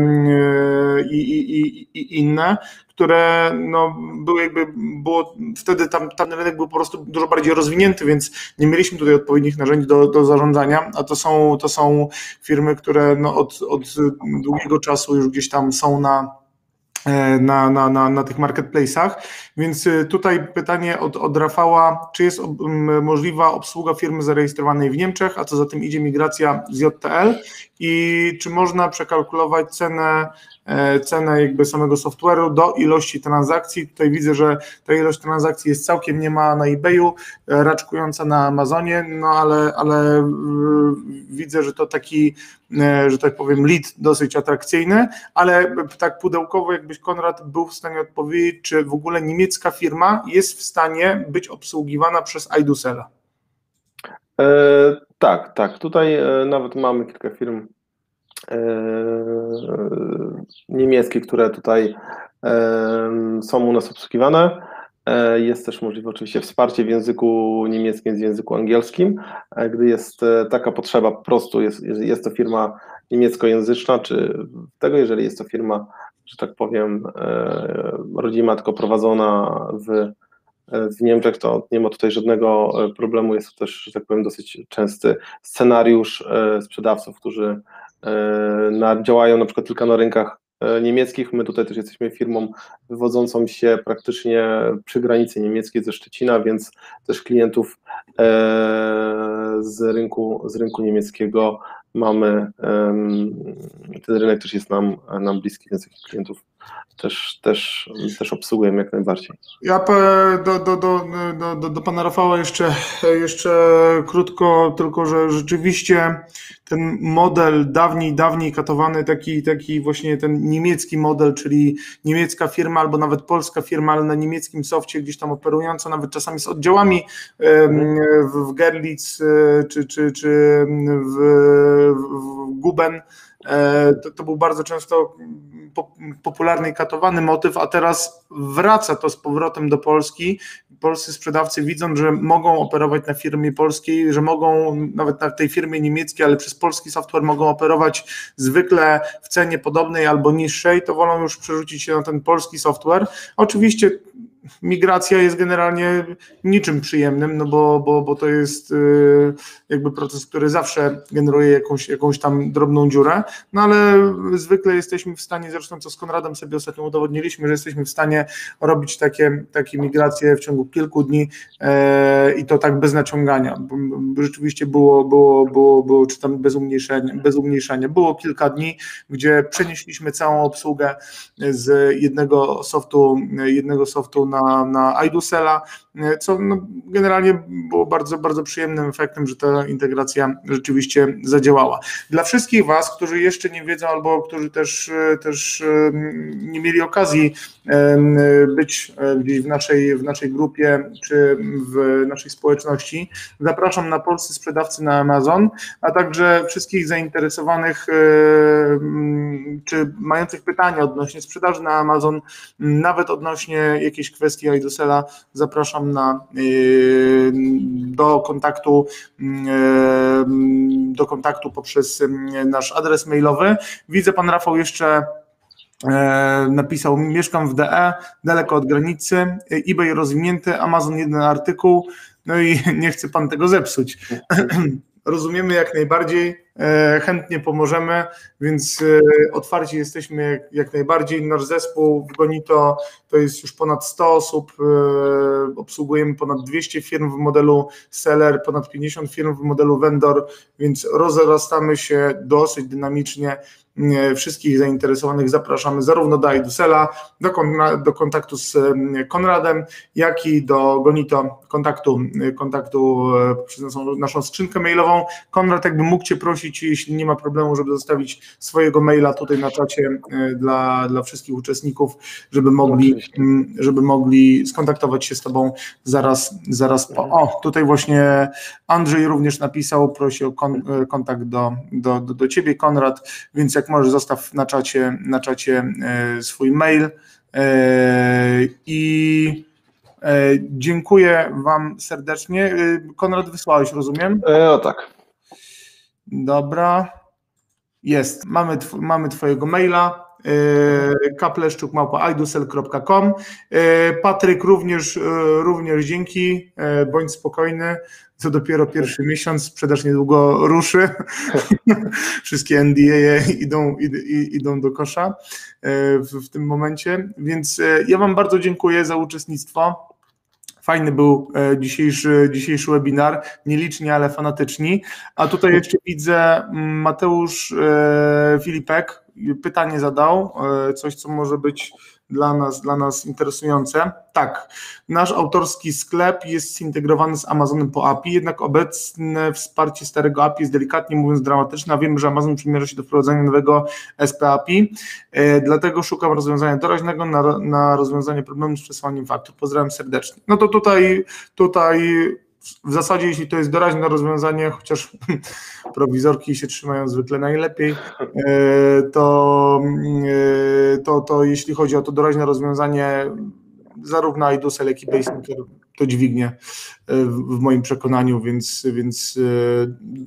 Speaker 1: i, i, i, i inne, które no, były jakby, było wtedy tam, tam rynek był po prostu dużo bardziej rozwinięty, więc nie mieliśmy tutaj odpowiednich narzędzi do, do zarządzania, a to są, to są firmy, które no, od, od długiego czasu już gdzieś tam są na, na, na, na, na tych marketplace'ach. Więc e, tutaj pytanie od, od Rafała, czy jest możliwa obsługa firmy zarejestrowanej w Niemczech, a co za tym idzie migracja z JTL i czy można przekalkulować cenę E, cenę jakby samego software'u do ilości transakcji. Tutaj widzę, że ta ilość transakcji jest całkiem nie ma na eBayu, e, raczkująca na Amazonie, no ale, ale e, widzę, że to taki, że tak powiem, lead dosyć atrakcyjny, ale tak pudełkowo jakbyś Konrad był w stanie odpowiedzieć, czy w ogóle niemiecka firma jest w stanie być obsługiwana przez iDusela?
Speaker 2: E, tak, tak. Tutaj nawet mamy kilka firm E, niemieckie, które tutaj e, są u nas obsługiwane. E, jest też możliwe oczywiście wsparcie w języku niemieckim z języku angielskim. Gdy jest taka potrzeba, po prostu jest, jest to firma niemieckojęzyczna, czy tego, jeżeli jest to firma, że tak powiem, rodzima, tylko prowadzona w, w Niemczech, to nie ma tutaj żadnego problemu. Jest to też, że tak powiem, dosyć częsty scenariusz sprzedawców, którzy E, na, działają na przykład tylko na rynkach e, niemieckich. My tutaj też jesteśmy firmą wywodzącą się praktycznie przy granicy niemieckiej ze Szczecina, więc też klientów e, z rynku, z rynku niemieckiego mamy. Ten rynek też jest nam, nam bliski, więc takich klientów też, też, też obsługujemy jak najbardziej.
Speaker 1: Ja do, do, do, do, do pana Rafała jeszcze, jeszcze krótko, tylko że rzeczywiście ten model dawniej, dawniej katowany, taki, taki właśnie ten niemiecki model, czyli niemiecka firma albo nawet polska firma, ale na niemieckim softie gdzieś tam operująca, nawet czasami z oddziałami w Gerlitz e, czy, czy, czy w, w Guben, e, to, to był bardzo często popularny i katowany motyw, a teraz wraca to z powrotem do Polski. Polscy sprzedawcy widzą, że mogą operować na firmie polskiej, że mogą nawet na tej firmie niemieckiej, ale przez polski software mogą operować zwykle w cenie podobnej albo niższej, to wolą już przerzucić się na ten polski software. Oczywiście migracja jest generalnie niczym przyjemnym, no bo, bo, bo to jest y, jakby proces, który zawsze generuje jakąś, jakąś tam drobną dziurę, no ale zwykle jesteśmy w stanie, zresztą co z Konradem sobie ostatnio udowodniliśmy, że jesteśmy w stanie robić takie, takie migracje w ciągu kilku dni e, i to tak bez naciągania. Rzeczywiście było, było, było, było czy tam bez umniejszenia, bez umniejszania. Było kilka dni, gdzie przenieśliśmy całą obsługę z jednego softu, jednego softu na, na iDusela, co no, generalnie było bardzo, bardzo przyjemnym efektem, że ta integracja rzeczywiście zadziałała. Dla wszystkich Was, którzy jeszcze nie wiedzą albo którzy też, też nie mieli okazji być gdzieś w naszej, w naszej grupie czy w naszej społeczności, zapraszam na polscy sprzedawcy na Amazon, a także wszystkich zainteresowanych czy mających pytania odnośnie sprzedaży na Amazon, nawet odnośnie jakiejś kwestii iDosela, zapraszam na, y, do kontaktu y, do kontaktu poprzez y, nasz adres mailowy. Widzę pan Rafał jeszcze napisał mieszkam w DE, daleko od granicy, eBay rozwinięty, Amazon jeden artykuł, no i nie chce pan tego zepsuć. rozumiemy jak najbardziej, chętnie pomożemy, więc e, otwarci jesteśmy jak najbardziej. Nasz zespół w Gonito to jest już ponad 100 osób, e, obsługujemy ponad 200 firm w modelu seller, ponad 50 firm w modelu vendor, więc rozrastamy się dosyć dynamicznie wszystkich zainteresowanych zapraszamy zarówno do Idusela, do, do kontaktu z Konradem, jak i do Gonito kontaktu, kontaktu e, przez naszą, naszą skrzynkę mailową. Konrad jakby mógł Cię prosić, jeśli nie ma problemu, żeby zostawić swojego maila tutaj na czacie e, dla, dla wszystkich uczestników, żeby mogli, żeby mogli skontaktować się z Tobą zaraz, zaraz po. O, tutaj właśnie Andrzej również napisał, prosi o kon, e, kontakt do, do, do, do Ciebie, Konrad, więc jak możesz zostaw na czacie, na czacie e, swój mail e, i e, dziękuję Wam serdecznie. Konrad, wysłałeś, rozumiem?
Speaker 2: E, o tak.
Speaker 1: Dobra. Jest. Mamy, tw mamy Twojego maila. Kapleszczuk małpa Patryk również, również dzięki, bądź spokojny to dopiero pierwszy miesiąc, sprzedaż niedługo ruszy, wszystkie NDA idą, idą do kosza e, w, w tym momencie, więc e, ja Wam bardzo dziękuję za uczestnictwo. Fajny był e, dzisiejszy, dzisiejszy webinar, nieliczni, ale fanatyczni. A tutaj jeszcze widzę mm, Mateusz Filipek, pytanie zadał, coś co może być dla nas, dla nas interesujące. Tak, nasz autorski sklep jest zintegrowany z Amazonem po API, jednak obecne wsparcie starego API jest delikatnie mówiąc dramatyczne, wiemy, że Amazon przymierza się do wprowadzenia nowego SP API, e, dlatego szukam rozwiązania doraźnego na, na rozwiązanie problemu z przesyłaniem faktur. Pozdrawiam serdecznie. No to tutaj, tutaj w zasadzie, jeśli to jest doraźne rozwiązanie, chociaż prowizorki się trzymają zwykle najlepiej, e, to, e, to, to jeśli chodzi o to doraźne rozwiązanie, zarówno IDUSEL, jak i BaseMaker to dźwignie e, w moim przekonaniu, więc, więc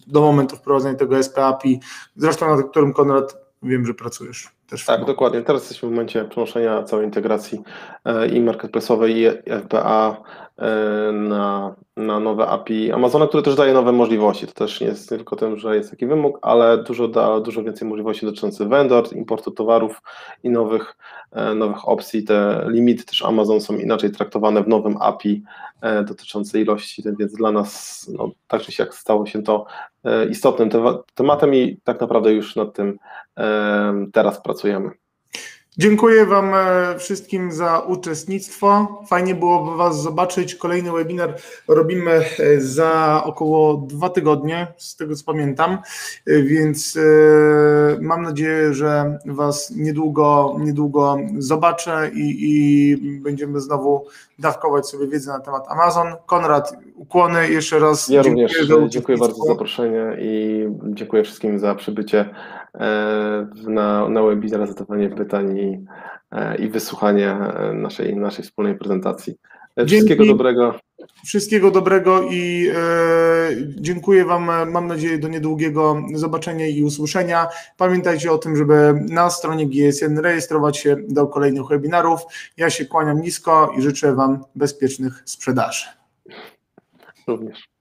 Speaker 1: do momentu wprowadzenia tego SPAPI, zresztą nad którym Konrad wiem, że pracujesz. Też
Speaker 2: tak, dokładnie. Teraz jesteśmy w momencie przenoszenia całej integracji i marketplace'owej i FBA E, na, na nowe API Amazona, które też daje nowe możliwości. To też nie jest tylko tym, że jest taki wymóg, ale dużo da dużo więcej możliwości dotyczących vendor, importu towarów i nowych, e, nowych opcji. Te limity też Amazon są inaczej traktowane w nowym API e, dotyczące ilości, więc dla nas no, tak czy siak stało się to istotnym tematem i tak naprawdę już nad tym teraz pracujemy.
Speaker 1: Dziękuję Wam e, wszystkim za uczestnictwo. Fajnie było Was zobaczyć. Kolejny webinar robimy e, za około dwa tygodnie, z tego co pamiętam, e, więc mam nadzieję, że Was niedługo, niedługo zobaczę i, i będziemy znowu dawkować sobie wiedzę na temat Amazon. Konrad, ukłony jeszcze raz.
Speaker 2: Ja również dziękuję bardzo za zaproszenie i dziękuję wszystkim za przybycie na, na webinar, zadawanie pytań i, i wysłuchanie naszej, naszej wspólnej prezentacji. Wszystkiego
Speaker 1: Dzięki.
Speaker 2: dobrego.
Speaker 1: Wszystkiego dobrego i e, dziękuję Wam. Mam nadzieję do niedługiego zobaczenia i usłyszenia. Pamiętajcie o tym, żeby na stronie GSN rejestrować się do kolejnych webinarów. Ja się kłaniam nisko i życzę Wam bezpiecznych sprzedaży.
Speaker 2: Również.